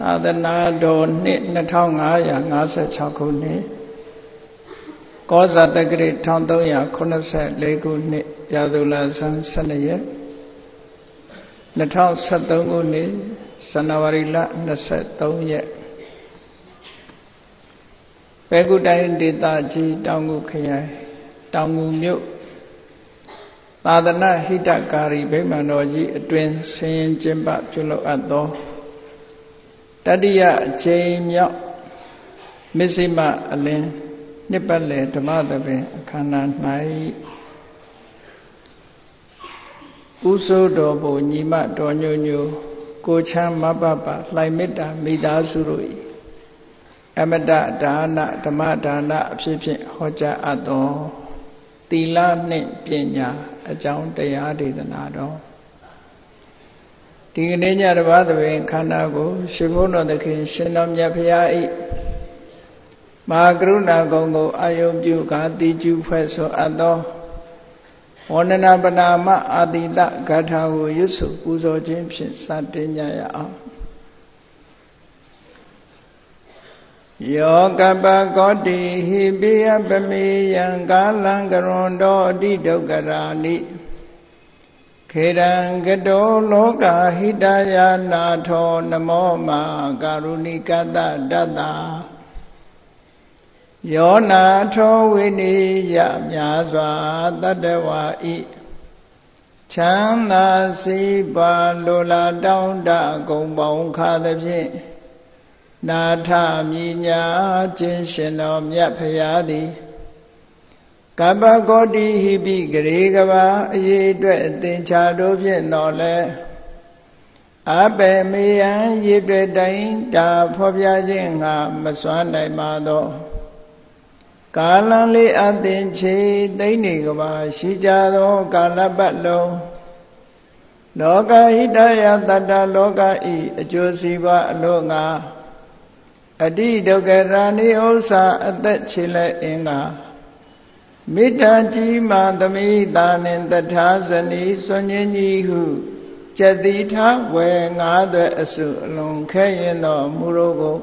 သာသနာတော်နှစ်2556ခုနှစ်ကောဇာတက္ကရာ1384ခုနှစ်ရာသူလဆန်း12ရက်2023ခုနှစ်ဇန်နဝါရီလ23ရက်ပဲကုတိုင်းဒေသကြီးတောင်ငူခရိုင်တောင်ငူမြို့သာသနာဟိတကာရီဗိမာန်တော်ကြီးအတွင်ဆင်းရင်ကျင်းပပြုလုပ်အပ်သော တတိယအကြိမ်မြောက်မစ္စည်းမအလင်းနှစ်ပတ်လည်ဓမ္မသဘင်အခမ်းအနား၌ဥဆိုးတော်ဘုံညီမတော်ညိုညိုကိုချမ်းမပပလှိုင်မေတ္တာမိသားစုတို့၏အမတဒါနဓမ္မဒါနအဖြစ်ဖြင့်ဟောကြားအပ်သောသီလနှင့်ပညာအကြောင်းတရားဒေသနာတော် ဒီကနေ့ညတပါးသဘင်ခန္ဓာကိုရှင်ဘုန်းတော်သခင်ရှင်တော်မြတ်ဖရာဤမဟာကရုဏာကုံကိုအာယုံပြုကာတိကျူဖွဲ့ဆိုအပ်သောဝန္ဒနာပနာမအာတိတဂါထာကိုရွတ်ဆိုပူဇော်ခြင်းဖြင့်စတင်ကြရအောင်ယောကပကောတိဟိပိယပမေယံကာလံကရွန်တော်အတိဒုက္ခရာနိ ခေရံကတောလောကဟိတယာနာထောနမောမာကာရုဏိကတတတ္တာယောနာထောဝိနိယမြာစွာတတ္တဝါဤချမ်းသာစီပါလိုလားတောင်းတဂုံပေါင်းခါသဖြင့်နာထမြညာခြင်းရှင်တော်မြတ်ဖရာသည် ကပ္ပကောတိဟိပိဂရေကဘာအရေးအတွက်အသင်္ချာတို့ဖြင့်တော်လဲအပေမေယံရည်တွေ့တိုင်းတာဖော်ပြခြင်းငါမစွမ်းနိုင်ပါသောကာလံလေးအသင်ချေသိမ့်နေကဘာရှိကြသောကာလပတ်လုံးလောကဟိတယတတ္တလောကဤအကျိုးစီးပွားအလို့ငါအတိဒုက္ခရာနိဥ္စာအသက်ချေလက်အင်္ဂါ မေတ္တာကြီးမာသမိတာနှင့်တထာဇနီစွန်ញင်းကြီးဟုကျတိထဝေငါးသွဲအစုအလုံးခဲရင်တော်မူရောကို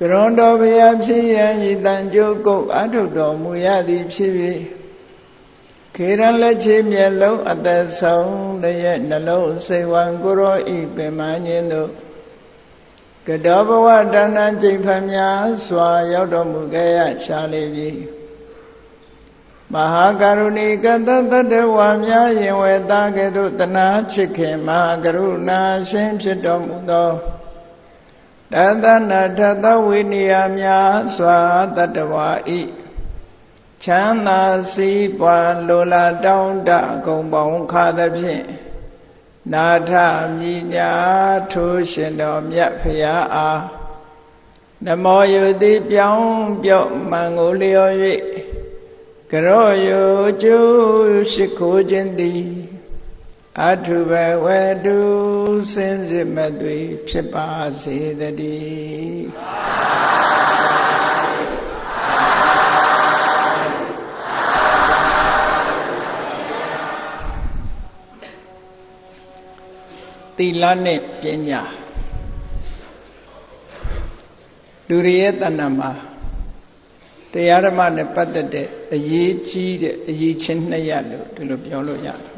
ကရွန်တော်ဘုရားဖြစ်ရန်ဤတန်ကြိုးကုတ်အထုတော်မူရသည်ဖြစ်၍ခေရလက်ချေမျက်လုံးအသက်ဆုံးတရဲ့နှလုံးစိတ်ဝံကိုရောဤပင်မညင်းတို့ကတောဘဝတဏ္ဍကျိန်ဖန်များစွာရောက်တော်မူခဲ့ရရှာလေပြီ မဟာကရုဏီကတတတဝါများယင်ဝေသားကဲ့သို့တနာချစ်ခင်မဟာကရုဏာရှင်ဖြစ်တော်မူသောတသနာထသဝိနည်းများစွာတတဝါဤချမ်းသာစီးပွားလိုလားတောင်းတဂုံပေါင်းခါသဖြင့်နာထမြညာထိုးရှင်တော်မြတ်ဖရာအားနမောယုတိပြောင်းပြော့မှန်ကိုလျော်၍ ကရောယုကျိုးရှိခိုးခြင်းသည်အထုဘဝတုစင်စစ်မသွေဖြစ်ပါစေတည်းသီလနဲ့ပညာလူတွေရဲ့တဏ္ဍာမှာ တရားဓမ္မနဲ့ပတ်သက်တဲ့အရေးကြီးတဲ့အရေးချင်းနှစ်ရပ်လို့ဒီလိုပြောလို့ရတယ်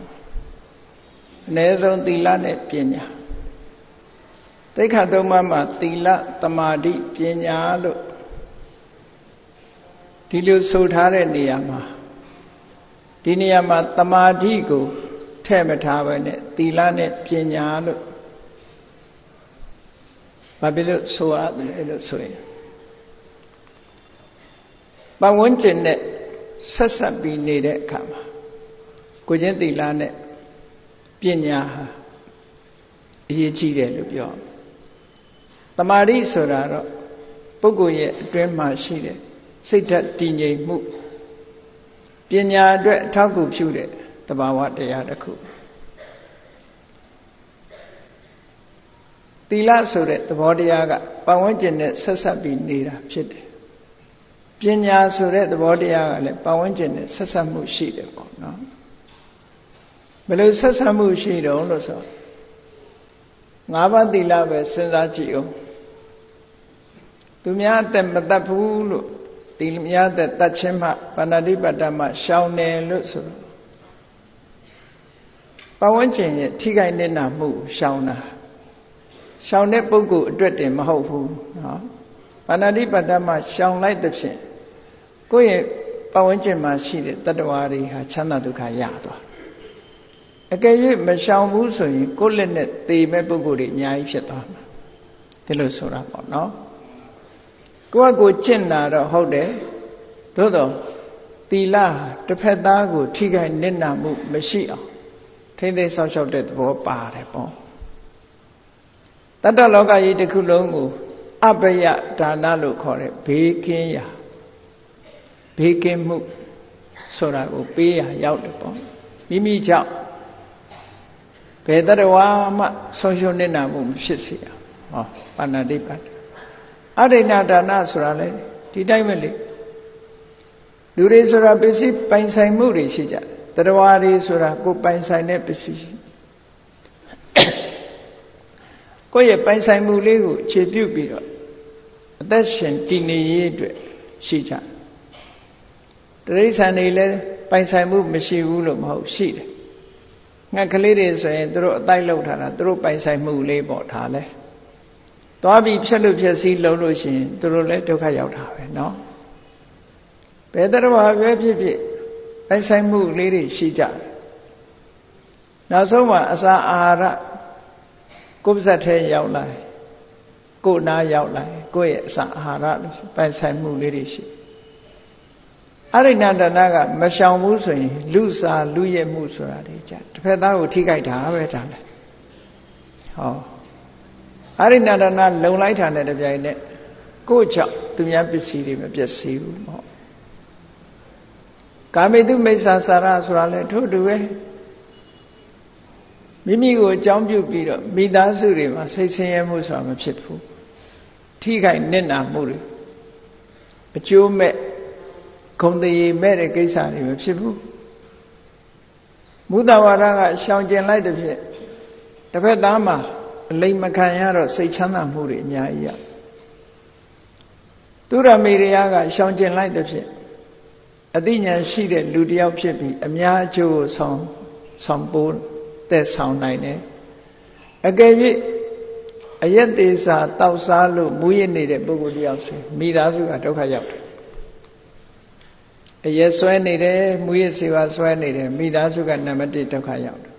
အ ਨੇ ဆုံးသီလနဲ့ပညာသိက္ခာသုံးပါးမှာသီလသမာဓိပညာလို့ဒီလိုဆိုထားတဲ့နေရာမှာဒီနေရာမှာသမာဓိကိုထည့်မထားပဲနဲ့သီလနဲ့ပညာလို့ဘာဖြစ်လို့ဆိုရတယ်လို့ဆိုရင် ပတ်ဝန်းကျင်နဲ့ဆက်ဆက်ပြီးနေတဲ့အခါမှာကိုချင်းသီလနဲ့ပညာဟာအရေးကြီးတယ်လို့ပြောတမာတိဆိုတာတော့ပုဂ္ဂိုလ်ရဲ့အတွင်းမှာရှိတဲ့စိတ်ဓာတ်တည်ငြိမ်မှုပညာအတွက်အထောက်အကူပြုတဲ့တဘာဝတရားတစ်ခုသီလဆိုတဲ့သဘောတရားကပတ်ဝန်းကျင်နဲ့ဆက်ဆက်ပြီးနေတာဖြစ်တယ် ပညာဆိုတဲ့သဘောတရားကလည်းပတ်ဝန်းကျင်နဲ့ဆက်ဆက်မှုရှိတယ်ပေါ့နော်ဘယ်လိုဆက်ဆက်မှုရှိတော့လို့ဆိုငါးပါးသီလပဲစဉ်းစားကြည့်အောင်သူများအသက်မတတ်ဘူးလို့သီလများအသက်တတ်ခြင်းမှပါဏာတိပါဒမှရှောင်တယ်လို့ဆိုတော့ပဝန်းကျင်ရဲ့ထိခိုက်နေတာမှုရှောင်တာရှောင်တဲ့ပုဂ္ဂိုလ်အတွက်တင်မဟုတ်ဘူးနော်ပါဏာတိပါဒမှရှောင်လိုက်တဲ့ဖြင့် ကိုယ့်ရဲ့ပဝန်းကျင်မှာရှိတဲ့တတ္တဝါတွေဟာချမ်းသာဒုက္ခရသွားအကယ်၍မရှောင်ဘူးဆိုရင်ကိုယ့်လက်နဲ့သေမဲ့ပုဂ္ဂိုလ်တွေအများကြီးဖြစ်သွားမှာဒီလိုဆိုတာပေါ့နော်ကိုယ့်အကိုကျင့်တာတော့ဟုတ်တယ်သို့တော့တီလာတစ်ဖက်သားကို ထိခိုက်နစ်နာမှုမရှိအောင်ထိမ့်သိမ်းဆောက်ရှောက်တဲ့သဘောပါတယ်ပေါ့တတ္တလောကကြီးတစ်ခုလုံးကိုအပယဒါနလို့ခေါ်တဲ့ဘေးကင်းရာ ဘေးကင်းမှုဆိုတာကိုပေးရရောက်တယ်ပေါ့မိမိကြောင့်ဘယ်တရဝါမှဆုံးရှုံးနေတာမှုမဖြစ်စေရဟောပါဏာတိပါအရိဏဒါနဆိုတာလေဒီတိုင်းပဲလေလူတွေဆိုတာပစ္စည်းပိုင်ဆိုင်မှုတွေရှိကြတရဝါတွေဆိုတာကိုပိုင်ဆိုင်တဲ့ပစ္စည်းရှိကိုယ့်ရဲ့ပိုင်ဆိုင်မှုလေးကိုအခြေပြုပြီးတော့အသက်ရှင်တည်နေရေးအတွက်ရှိကြတ ရိษံတွေလည်းပိုင်ဆိုင်မှုမရှိဘူးလို့မဟုတ်ရှိတယ်ငှက်ကလေးတွေဆိုရင်သူတို့အတိုက်လောက်ထားတာသူတို့ပိုင်ဆိုင်မှုလေးပေါ့ဒါလဲသွားပြီးဖြက်လို့ဖြက်စီးလုံးလို့ရှိရင်သူတို့လည်းဒုက္ခရောက်တာပဲเนาะဘယ်တရားဘာပဲဖြစ်ဖြစ်ပိုင်ဆိုင်မှုလေးတွေရှိကြတယ်နောက်ဆုံးမှာအစာအာဟာရကိုယ်ပါဇက်ထဲရောက်လာကိုယ်နာရောက်လာကိုယ့်ရဲ့အစာအာဟာရလို့ပိုင်ဆိုင်မှုလေးတွေရှိ အရိဏတနာကမရှောင်ဘူးဆိုရင်လူစားလူရဲ့မှုဆိုတာတွေကြတစ်ဖက်သားကိုထိခိုက်တာပဲဒါလည်းဟောအရိဏတနာလုံလိုက်တာနဲ့တပြိုင်နက်ကိုယ့်ကြောင့်သူများပစ္စည်းတွေမပျက်စီးဘူးဟောကာမေတုမိစ္ဆာစာရဆိုတာလည်းထို့တူပဲမိမိကိုအကြောင်းပြုပြီးတော့မိသားစုတွေမှာစိတ်ဆင်းရဲမှုဆိုတာမဖြစ်ဘူးထိခိုက်နစ်နာမှုတွေအကျိုးမဲ့ ဂုံတရေမဲ့တဲ့ကိစ္စတွေမဖြစ်ဘူးမုဒ္ဒဝါဒကရှောင်ကျင်လိုက်တဲ့ဖြစ်တစ်ဖက်သားမှာအလိမ်မခံရတော့စိတ်ချမ်းသာမှုတွေအများကြီးရသူရမေရိယကရှောင်ကျင်လိုက်တဲ့ဖြစ်အသိဉာဏ်ရှိတဲ့လူတစ်ယောက်ဖြစ်ပြီးအများအကျိုးဆောင်ဆောင်ပိုးသက်ဆောင်နိုင်တယ်အကယ်၍အယက်သေးစာတောက်စားလို့မူးရနေတဲ့ပုဂ္ဂိုလ်တယောက်ဆိုမိသားစုကဒုက္ခရောက်တယ် အယက်ဆွဲနေတယ်မူးရစေဝါဆွဲနေတယ်မိသားစုကနံပါတ်1ဒုက္ခရောက်တယ်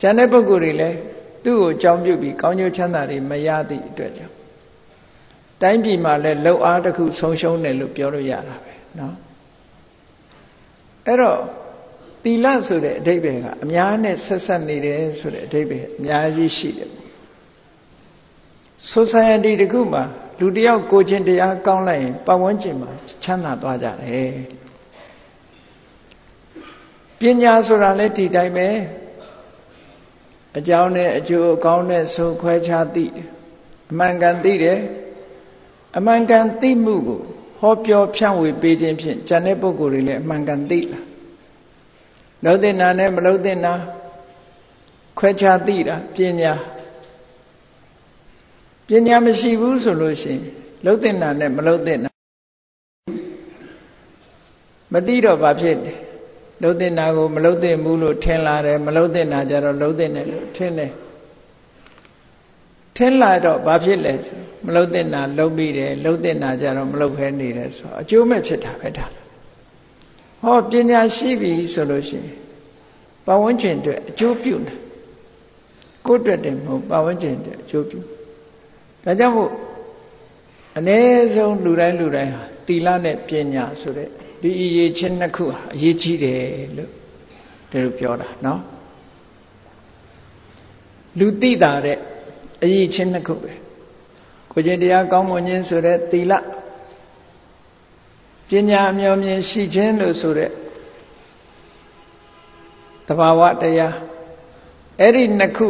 ကျန်တဲ့ပုဂ္ဂိုလ်တွေလည်းသူ့ကိုကြောင်းပြုတ်ပြီးကောင်းကျိုးချမ်းသာတွေမရသည့်အတွက်ကြောင့်တိုင်းပြည်မှာလည်းလှုပ်အားတစ်ခုဆုံးရှုံးတယ်လို့ပြောလို့ရတာပဲเนาะအဲ့တော့သီလဆိုတဲ့အဓိပ္ပာယ်ကအများနဲ့ဆက်ဆက်နေတယ်ဆိုတဲ့အဓိပ္ပာယ်အများကြီးရှိတယ် society တခုမှာ လူတယောက်ကိုချင်းတရားကောင်းလိုက်ရင်ပတ်ဝန်းကျင်မှာချမ်းသာသွားကြတယ်ပညာဆိုတာလည်းဒီတိုင်းပဲအကြောင်းနဲ့အကျိုးအကောင်းနဲ့ဆိုခွဲခြားသိအမှန်ကန်သိတယ်အမှန်ကန်သိမှုကိုဟောပြောဖြန့်ဝေပေးခြင်းဖြင့်ဉာဏ်တဲ့ပုဂ္ဂိုလ်တွေလည်းအမှန်ကန်သိလာလုံးတဲ့နာနဲ့မလုံးတဲ့နာခွဲခြားသိတာပညာ ပညာမရှိဘူးဆိုလို့ရှိရင်လုံးတဲ့နာနဲ့မလုံးတဲ့နာမသိတော့ဘာဖြစ်လဲလုံးတဲ့နာကိုမလုံးတဲ့ဘူးလို့ထင်လာတယ်မလုံးတဲ့နာကြတော့လုံးတဲ့နဲ့လို့ထင်တယ်ထင်းလာတော့ဘာဖြစ်လဲမလုံးတဲ့နာလုံးပြီးတယ်လုံးတဲ့နာကြတော့မလုံးဖဲနေတယ်ဆိုအကျိုးမဲ့ဖြစ်တာပဲဒါဟောပညာရှိပြီဆိုလို့ရှိရင်ပဝန်းကျင်အတွက်အကျိုးပြုတယ်ကိုယ့်အတွက်တည်းမဟုတ်ပဝန်းကျင်အတွက်အကျိုးပြု ဒါကြောင့်မို့အ ਨੇ ဆုံးလူတိုင်းလူတိုင်းဟာတီလနဲ့ပညာဆိုတဲ့ဒီအရေးချင်းနှစ်ခုဟာအရေးကြီးတယ်လို့ဒါလိုပြောတာเนาะလူသိတာတဲ့အရေးချင်းနှစ်ခုပဲကိုကျင်တရားကောင်းမွန်ခြင်းဆိုတဲ့တီလပညာအမျှော်မြင်ရှိခြင်းလို့ဆိုတဲ့တဘာဝတရားအဲ့ဒီနှစ်ခု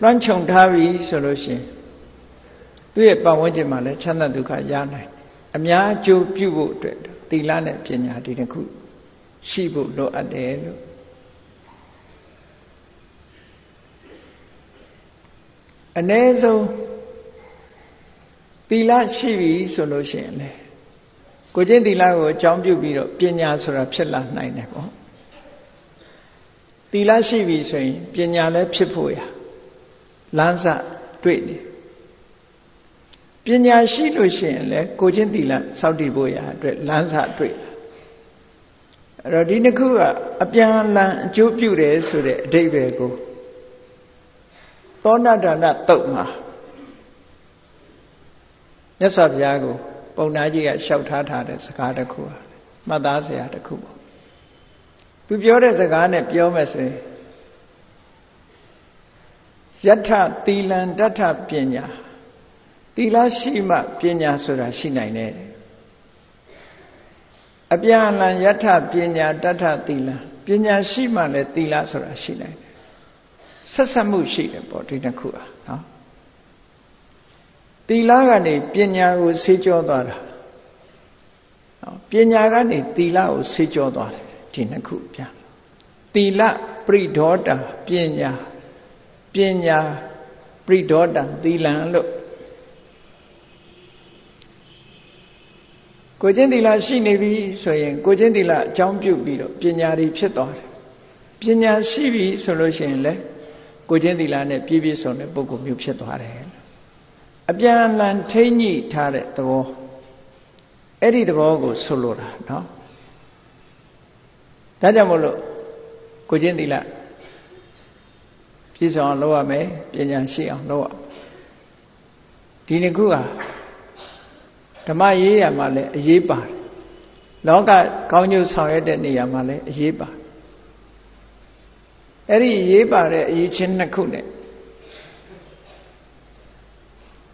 လွှမ်းခြုံထားပြီဆိုလို့ရှိရင် သူ့ရဲ့ပတ်ဝန်းကျင်မှာလည်းချမ်းသာဒုက္ခရနိုင်အများအကျိုးပြုဖို့အတွက်သီလနဲ့ပညာဒီတစ်ခုရှိဖို့လိုအပ်တယ်လို့အ ਨੇ ဆုံးသီလရှိပြီဆိုလို့ရှိရင်လေကိုချင်းသီလကိုအကြောင်းပြုပြီးတော့ပညာဆိုတာဖြစ်လာနိုင်တယ်ပေါ့သီလရှိပြီဆိုရင်ပညာလည်းဖြစ်ဖို့ရလမ်းစတွေ့နေ ပညာရှိလို့ရှိရင်လည်းကိုချင်းသီလစောင့်တည်ဖို့ရအတွက်လမ်းစတွေ့အဲ့တော့ဒီနှစ်ခုကအပြန်အလှန်အကျိုးပြုတယ်ဆိုတဲ့အဓိပ္ပာယ်ကိုသောဏဒါနတုတ်မှာမြတ်စွာဘုရားကိုပုံနာကြီးကလျှောက်ထားထားတဲ့စကားတစ်ခုပါမှတ်သားစရာတစ်ခုပေါ့သူပြောတဲ့စကားနဲ့ပြောမယ်ဆိုရင်ယထသီလံတထပညာ သီလရှိမှပညာဆိုတာရှိနိုင်တယ်အပြန်အလှန်ယထပညာတထသီလပညာရှိမှလည်းသီလဆိုတာရှိနိုင်တယ်ဆက်ဆက်မှုရှိတယ်ပေါ့ဒီနှစ်ခုอ่ะနော်သီလကနေပညာကိုဆေးကြောသွားတာနော်ပညာကနေသီလကိုဆေးကြောသွားတယ်ဒီနှစ်ခုပြန်သီလပရိဒေါတာပညာပညာပရိဒေါတာသီလံလို့ ကိုချင်းသီလရှိနေပြီဆိုရင်ကိုချင်းသီလအကြောင်းပြုပြီးတော့ပညာတွေဖြစ်သွားတယ်ပညာရှိပြီဆိုလို့ရှိရင်လည်းကိုချင်းသီလနဲ့ပြည့်ပြည့်စုံတဲ့ပုဂ္ဂိုလ်မျိုးဖြစ်သွားတယ်အပြန်အလှန်ထိမ့်ညိထားတဲ့သဘောအဲ့ဒီသဘောကိုဆိုလိုတာเนาะဒါကြောင့်မို့လို့ကိုချင်းသီလပြည့်စုံအောင်လုပ်ရမယ်ပညာရှိအောင်လုပ်ရဒီနှစ်ခုဟာ ဓမ္မရေးရမှာလည်းအရေးပါတယ်လောကကောင်းကျိုးဆောင်ရွက်တဲ့နေရာမှာလည်းအရေးပါအဲ့ဒီရေးပါတဲ့အရေးချင်းနှစ်ခုနဲ့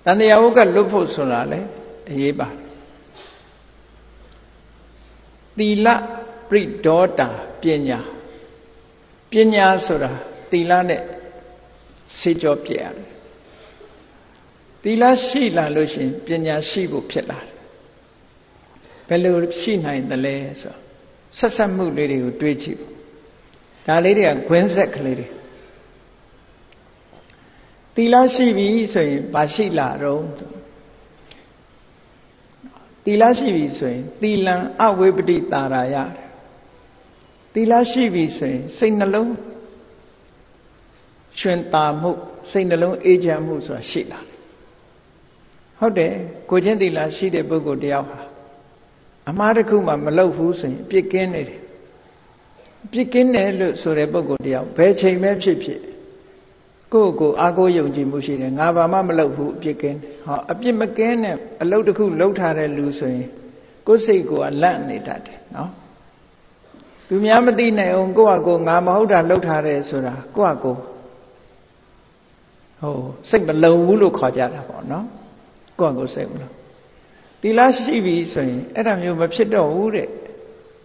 တန်တရားဝုကလွတ်ဖို့ဆိုတာလည်းအရေးပါသီလပရိဒေါတာပညာပညာဆိုတာသီလနဲ့စေကြောပြည့်ရတယ်သီ လရှိလာလို့ရှိရင်ပညာရှိဖို့ဖြစ်လာတယ်ဘယ်လိုရှိနိုင်သလဲဆိုဆက်ဆက်မှုလေးတွေကိုတွေးကြည့်ဒါလေးတွေကဂွင်းဆက်ကလေးတွေသီလရှိပြီဆိုရင်ဘာရှိလာတော့သီလရှိပြီဆိုရင်သီလံအဝိပတိတာရာရတယ်သီလရှိပြီဆိုရင်စိတ်နှလုံးရှင်တာမှုစိတ်နှလုံးအေးချမ်းမှုဆိုတာရှိလာတယ် ဟုတ်တယ်ကိုချင်းသီလရှိတဲ့ပုဂ္ဂိုလ်တယောက်ဟာအမှားတစ်ခုမှမလုပ်ဘူးဆိုရင်ပြစ်ကင်းနေတယ်ပြစ်ကင်းတယ်လို့ဆိုတဲ့ပုဂ္ဂိုလ်တယောက်ဘယ်ချိန်ပဲဖြစ်ဖြစ်ကိုယ့်ကိုအားကိုးယုံကြည်မှုရှိတယ်ငါဘာမှမလုပ်ဘူးအပြစ်ကင်းဟောအပြစ်မကင်းတဲ့အလုပ်တစ်ခုလုပ်ထားတဲ့လူဆိုရင်ကိုယ်စိတ်ကိုလန့်နေတတ်တယ်နော်သူများမသိနိုင်အောင်ကိုယ့်ဟာကိုယ်ငါမဟုတ်တာလုပ်ထားတယ်ဆိုတာကိုယ့်ဟာကိုယ်ဟိုစိတ်မလုံဘူးလို့ခေါ်ကြတာပေါ့နော် ကိုယ့်ဟာကိုယ်စိတ်မလုံသီလရှိပြီဆိုရင်အဲ့ဒါမျိုးမဖြစ်တော့ဘူးတဲ့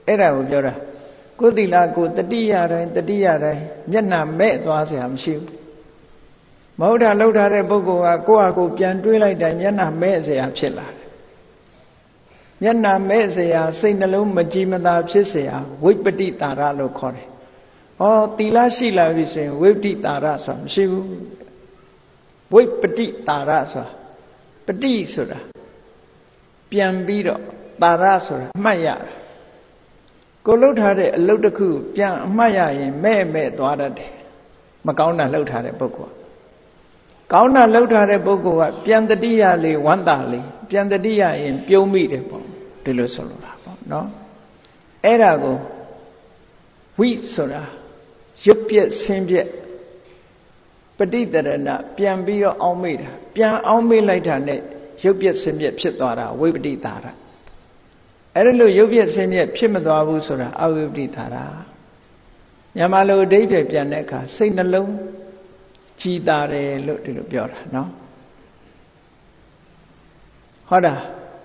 အဲ့ဒါကိုပြောတာကိုယ်သီလကိုတတိယတိုင်းတတိယတိုင်းမျက်နှာမဲ့သွားเสียမရှိဘူးမဟုတ်တာလှုပ်ထားတဲ့ပုဂ္ဂိုလ်ကကိုယ့်ဟာကိုယ်ပြန်တွေးလိုက်တိုင်းမျက်နှာမဲ့เสียဖြစ်လာတယ်မျက်နှာမဲ့เสียစိတ်နှလုံးမကြည်မသာဖြစ်เสียဝိပတိတာရလို့ခေါ်တယ်ဟောသီလရှိလာပြီဆိုရင်ဝိပတိတာရဆိုတာမရှိဘူးဝိပတိတာရဆိုတာ ပတိဆိုတာပြန်ပြီးတော့တာရဆိုတာအမှတ်ရတယ်ကိုလှုပ်ထားတဲ့အလုပ်တစ်ခုပြန်အမှတ်ရရင်မဲ့မဲ့သွားတတ်တယ်မကောင်းတာလှုပ်ထားတဲ့ပုဂ္ဂိုလ်ကောင်းတာလှုပ်ထားတဲ့ပုဂ္ဂိုလ်ကပြန်တတိယလေးဝမ်းသာလေးပြန်တတိယရင်ပြုံးမိတယ်ပေါ့ဒီလိုဆိုလိုတာပေါ့နော်အဲ့ဒါကိုဝိဆိုတာရုပ်ပြက်ဆင်းပြက်ပဋိတရဏပြန်ပြီးတော့အောင်းမိတာ ပြန်အောင်းမိလိုက်တာနဲ့ရုပ်ပြက်ဆင်းပြက်ဖြစ်သွားတာဝိပတိတာရအဲ့ဒါလို့ရုပ်ပြက်ဆင်းပြက်ဖြစ်မသွားဘူးဆိုတာအဝိပတိတာရမြန်မာလိုအဓိပ္ပာယ်ပြန်တဲ့အခါစိတ်နှလုံးကြည်တာတယ်လို့ဒီလိုပြောတာနော်ဟုတ်တာ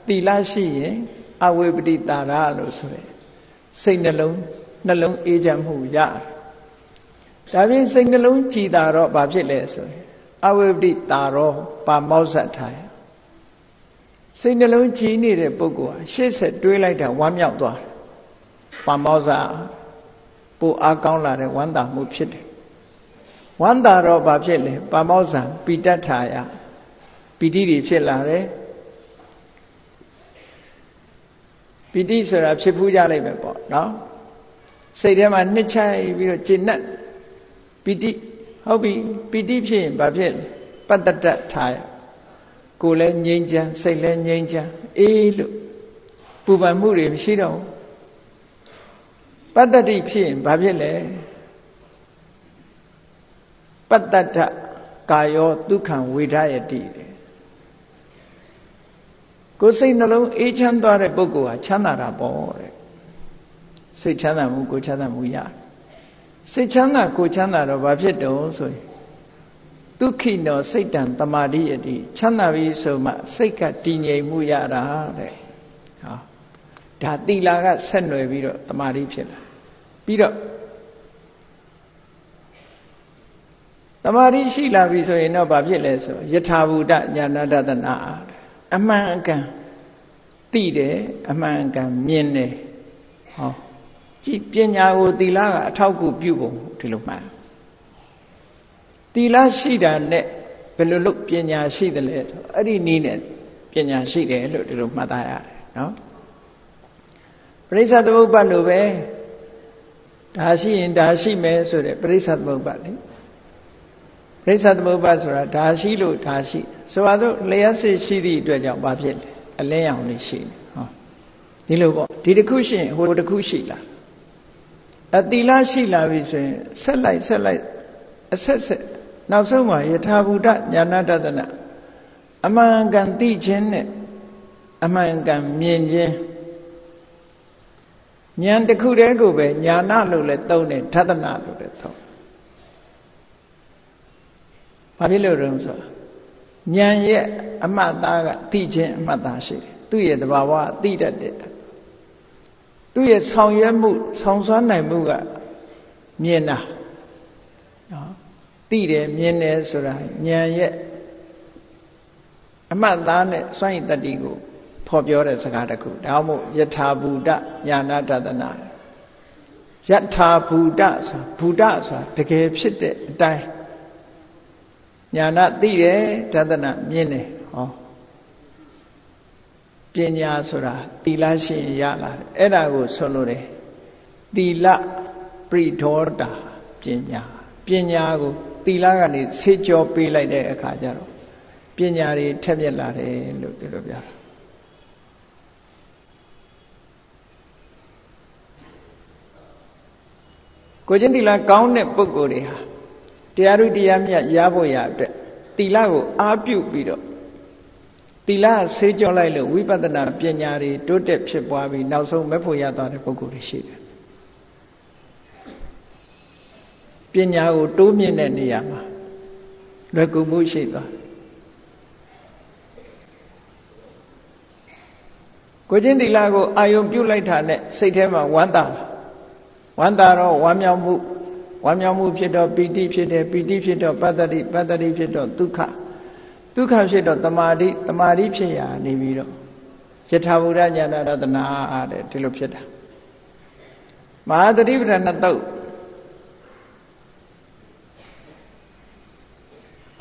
သီလရှိရင်အဝိပတိတာရလို့ဆိုရယ်စိတ်နှလုံးနှလုံးအေးချမ်းမှုရတယ်ဒါပြင်စိတ်နှလုံးကြည်တာတော့ဘာဖြစ်လဲဆိုရင် အဝိပတိတာရောပါမောဇ္ဇထားရစိတ်နှလုံးကြည်နေတဲ့ပုဂ္ဂိုလ်ဟာရှေ့ဆက်တွေးလိုက်တာဝမ်းမြောက်သွားတယ်ပါမောဇ္ဇပိုအားကောင်းလာတဲ့ဝမ်းသာမှုဖြစ်တယ်ဝန္တာတော့ဘာဖြစ်လဲပါမောဇံပိတ္တထာယပီတိတွေဖြစ်လာတယ်ပီတိဆိုတာဖြစ်ဖူးကြလိုက်ပဲပေါ့နော်စိတ်ထဲမှာနှစ်ချိုက်ပြီးတော့ကျင့်တ်ပီတိ ဟုတ်ပြီပီတိဖြစ်ရင်ဘာဖြစ်လဲပတ္တတထားရကိုယ်လည်းငြိမ်းချမ်းစိတ်လည်းငြိမ်းချမ်းအေးလို့ပူပန်မှုတွေမရှိတော့ဘူးပတ္တတိဖြစ်ရင်ဘာဖြစ်လဲပတ္တတကာယောဒုက္ခံဝေဒယတိတယ်ကိုယ်စိတ်နှလုံးအေးချမ်းသွားတဲ့ပုဂ္ဂိုလ်ဟာချမ်းသာတာပေါ့တဲ့စိတ်ချမ်းသာမှုကိုချမ်းသာမှုရ စိတ်ချမ်းသာကိုချမ်းသာတော့ဘာဖြစ်တုံးဆိုရင်ဒုက္ခိနောစိတ်တံတမာတိယတိချမ်းသာပြီဆိုမှစိတ်ကတည်ငြိမ်မှုရတာတဲ့ဟောဒါတိလာကဆက်နွယ်ပြီးတော့တမာတိဖြစ်လာပြီးတော့တမာတိရှိလာပြီဆိုရင်တော့ဘာဖြစ်လဲဆိုယထာဘူတညာနာတဒနာအမှန်အကန်သိတယ်အမှန်အကန်မြင်တယ်ဟော ကြည်ပညာကိုသီလကအထောက်အကူပြုဖို့ဒီလိုမှန်သီလရှိတာနဲ့ဘယ်လိုလုပ်ပညာရှိတယ်လဲအဲ့ဒီနည်းနဲ့ပညာရှိတယ်လို့ဒီလိုမှတ်သားရတယ်နော်ပရိစ္ဆသမုပ္ပါလို့ပဲဒါရှိရင်ဒါရှိမယ်ဆိုတဲ့ပရိစ္ဆသမုပ္ပါလေပရိစ္ဆသမုပ္ပါဆိုတာဒါရှိလို့ဒါရှိဆိုပါစို့လျှက်စစ်ရှိသည့်အတွက်ကြောင့်ဘာဖြစ်လဲအလင်းရောင်လေးရှိနေဟောဒီလိုပေါ့ဒီတစ်ခုရှိရင်ဟိုတစ်ခုရှိလား အတိလရှိလာပြီဆိုရင်ဆက်လိုက်ဆက်လိုက်အဆက်ဆက်နောက်ဆုံးမှာယထာဘူတညာနာတဒနာအမှန်ကန်သိခြင်းနဲ့အမှန်ကန်မြင်ခြင်းဉာဏ်တစ်ခုတည်းကိုပဲညာနာလို့လည်းသုံးတယ်ထသနာလို့လည်းသုံးဘာဖြစ်လို့လဲဆိုတော့ဉာဏ်ရဲ့အမှတ်သားကသိခြင်းအမှတ်သားရှိတယ်သူ့ရဲ့တဘာဝသိတတ်တယ် သူ့ရဲ့ဆောင်ရွက်မှုဆောင်စွမ်းနိုင်မှုကမြင်တာနော်သိတယ်မြင်တယ်ဆိုတာဉာဏ်ရဲ့အမှတ်သားနဲ့စွန့်ရည်တတ္တိကိုဖော်ပြောတဲ့စကားတစ်ခုဒါမှမဟုတ်ယထာဘူတညာနာတဒနာယထာဘူတဆိုဘူတဆိုတာတကယ်ဖြစ်တဲ့အတိုင်းညာနာသိတယ်တဒနာမြင်တယ်ဟော ပညာဆိုတာသီလရှိရင်ရလာတယ်အဲ့ဒါကိုဆိုလို့တယ်သီလပရိဒေါတာပညာပညာကိုသီလကနေဆေးကြောပေးလိုက်တဲ့အခါကျတော့ပညာတွေထက်မြက်လာတယ်လို့ပြောလို့ပြတာကိုချင်းသီလကောင်းတဲ့ပုဂ္ဂိုလ်တွေဟာတရားဥတရားမြတ်ရဖို့ရအတွက်သီလကိုအားပြုပြီးတော့ သီလဆေးကြောလိုက်လို့ဝိပဿနာပညာတွေတိုးတက်ဖြစ်ပွားပြီးနောက်ဆုံးမဲ့ဖို့ရသွားတဲ့ပုဂ္ဂိုလ်တွေရှိတယ်ပညာကိုတိုးမြင့်တဲ့နေရာမှာလွယ်ကူမှုရှိသွားကိုချင်းသီလကိုအာယုံပြုတ်လိုက်တာနဲ့စိတ်ထဲမှာဝမ်းသာလာဝမ်းသာတော့ဝမ်းမြောက်မှုဝမ်းမြောက်မှုဖြစ်တော့ပီတိဖြစ်တယ်ပီတိဖြစ်တော့ပတ္တတိပတ္တတိဖြစ်တော့ဒုက္ခ ဒုက္ခဖြစ်တော့တမာတိတမာတိဖြစ်ရာနေပြီးတော့ယထာဘုရားဉာဏရတနာအားတဲ့ဒီလိုဖြစ်တာမဟာသတိပဋ္ဌာန်တုတ်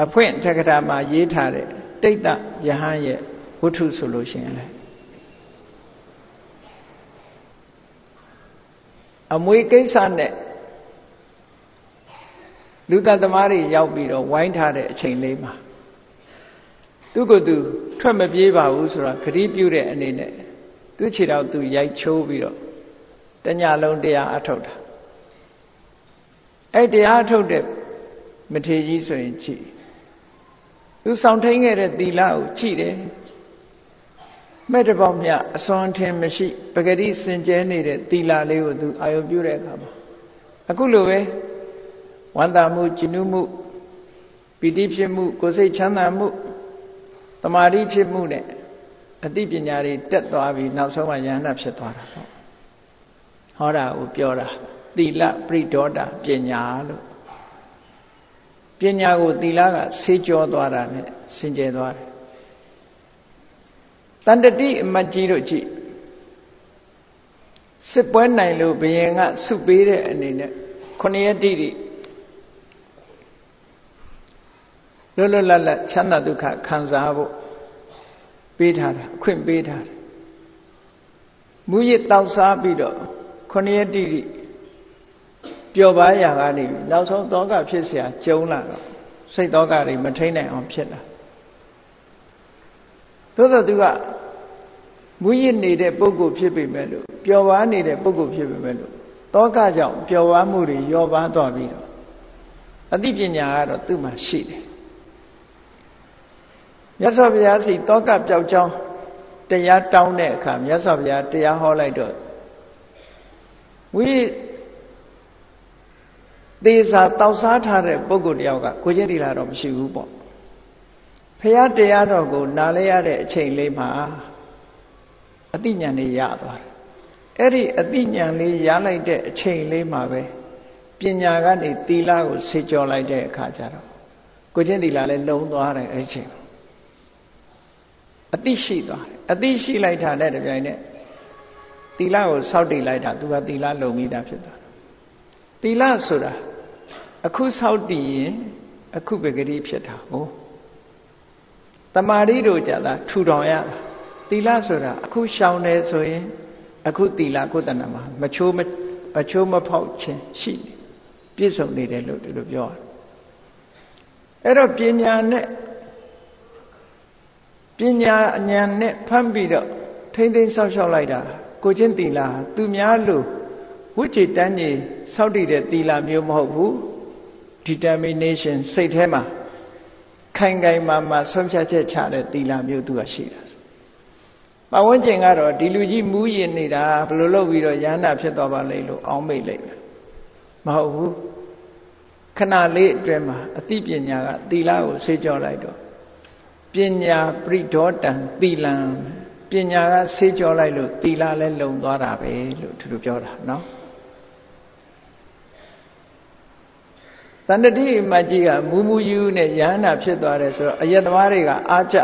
အဖွင့်ထက္ကတာမှာရေးထားတဲ့တိတ်တယဟန်ရဲ့ဝတ္ထုဆိုလို့ရှိရင်လေအမွေကိစ္စနဲ့လူသားသမားတွေရောက်ပြီးတော့ဝိုင်းထားတဲ့အချိန်လေးမှာ သူကသူထွက်မပြေးပါဘူးဆိုတာခရီးပြုတဲ့အနေနဲ့သူ့ခြေတော်သူရိုက်ချိုးပြီးတော့တညလုံးတရားအထုတ်တာအဲ့တရားအထုတ်တဲ့မထေကြီးဆိုရင်ကြည့်သူဆောင်ထိန်ခဲ့တဲ့သီလကိုကြည့်တယ်မဲ့တပေါက်မြအစွမ်းထင်မရှိပဂတိစင်ကြဲနေတဲ့သီလလေးကိုသူအာယုပြုတဲ့အခါမှာအခုလိုပဲဝန္တာမှုကျဉ်မှုပီတိဖြစ်မှုကိုယ်စိတ်ချမ်းသာမှု တမာတိဖြစ်မှုနဲ့အသိပညာတွေတက်သွားပြီးနောက်ဆုံးမှယန္တာဖြစ်သွားတာပေါ့ဟောတာကိုပြောတာသီလပရိဒေါတာပညာလို့ပညာကိုသီလကဆေးကြောသွားတာနဲ့စင်ကြယ်သွားတယ်တန်တတိအမတ်ကြီးတို့ကြည့်စစ်ပွဲနိုင်လို့ဘယင်ကဆုပေးတဲ့အနေနဲ့ခொနည်းတိတိ လွတ်လွတ်လပ်လပ်ချမ်းသာဒုက္ခခံစားဖို့ပေးထားတာအခွင့်ပေးထားတယ်မူရစ်တောက်စားပြီးတော့ခொနည်းတိတိပျော်ပါရာကနေနောက်ဆုံးတောကဖြစ်เสียကျုံလာတော့စိတ်တောကတွေမထိန်နိုင်အောင်ဖြစ်လာသို့သောသူကမူရစ်နေတဲ့ပုဂ္ဂိုလ်ဖြစ်ပေမဲ့လို့ပျော်ပါနေတဲ့ပုဂ္ဂိုလ်ဖြစ်ပေမဲ့လို့တောကကြောင့်ပျော်ပါမှုတွေရောပါသွားပြီးတော့အသိပညာကတော့သူ့မှာရှိတယ် မြတ်စွာဘုရားစီတောကပြောက်ကြောင်းတရားတောင်းတဲ့အခါမြတ်စွာဘုရားတရားဟောလိုက်တော့ဝိသေစာတောက်စားထားတဲ့ပုဂ္ဂိုလ်တယောက်ကကိုကျင့်တိလာတော့မရှိဘူးပေါ့ဖရာတရားတော်ကို နားလဲရတဲ့အချိန်လေးမှာအတိညာဏ်လေးရသွားတယ်အဲ့ဒီအတိညာဏ်လေးရလိုက်တဲ့အချိန်လေးမှာပဲပညာကနေသီလကိုဆေကြောလိုက်တဲ့အခါကျတော့ကိုကျင့်သီလလည်းလုံသွားတယ်အဲ့ဒီချိန် အတိရှိသွားတယ်အတိရှိလိုက်တာနဲ့တပြိုင်နက်သီလကိုစောင့်တည်လိုက်တာသူကသီလလုံပြီးသားဖြစ်သွားတယ်သီလဆိုတာအခုစောင့်တည်ရင်အခုပဂတိဖြစ်တာဟုတ်တမာရီတို့ကြတာထူထောင်ရတာသီလဆိုတာအခုရှောင်တယ်ဆိုရင်အခုသီလကိုယ်တဏ္ဍမှာမချိုးမချိုးမဖောက်ခြင်းရှိတယ်ပြည့်စုံနေတယ်လို့ဒီလိုပြောတယ်အဲ့တော့ပညာနဲ့ ပညာအဉာဏ်နဲ့ဖမ်းပြီးတော့ထိမ့်သိမ်းဆောက်ရှောက်လိုက်တာကိုချင်းတီလာသူများလို့ဝိจิตတန်းကြီးစောက်တည်တဲ့တီလာမျိုးမဟုတ်ဘူး determination စိတ်ထဲမှာခိုင်ခိုင်မာမာဆုံးဖြတ်ချက်ချတဲ့တီလာမျိုးသူကရှိတာပဝန်းကျင်ကတော့ဒီလူကြီးမူးရင်နေတာဘယ်လိုလုပ်ပြီးတော့ရဟန္တာဖြစ်သွားပါလိမ့်လို့အောင်းမိတ်လိုက်မယ်မဟုတ်ဘူးခဏလေးအတွင်းမှာအသိပညာကသီလကိုဆေးကြောလိုက်တော့ ပညာပရိဒေါတံသီလံပညာကဆေးကြောလိုက်လို့သီလလည်းလုံသွားတာပဲလို့သူတို့ပြောတာနော်တန်တတိမကြီးကမူမူယူနဲ့ယန္နာဖြစ်သွားတယ်ဆိုတော့အယက်သမားတွေကအားကြ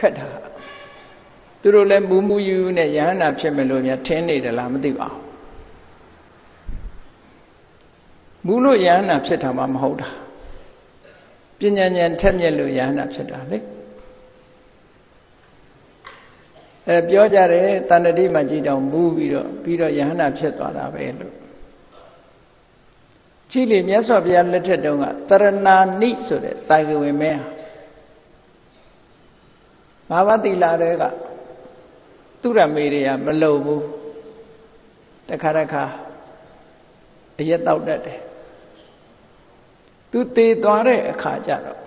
ခက်တာသူတို့လည်းမူမူယူနဲ့ယန္နာဖြစ်မယ်လို့များထင်နေတယ်လားမသိပါဘူးမူလို့ယဟနာဖြစ်တာမှမဟုတ်တာပညာဉာဏ်ထက်မြက်လို့ယဟနာဖြစ်တာလေ အဲပြောကြတယ်တဏ္ဍတိမကြီးတောင်မူပြီးတော့ပြီးတော့ယဟနာဖြစ်သွားတာပဲလို့ကြည့်လေမြတ်စွာဘုရားလက်ထက်တုန်းကတရဏာနိဆိုတဲ့တာဂဝင်မဲဘာဝတိလာတွေကသူရမေတွေကမလုံဘူးတခါတခါအရက်တောက်တတ်တယ်သူတည်သွားတဲ့အခါကျတော့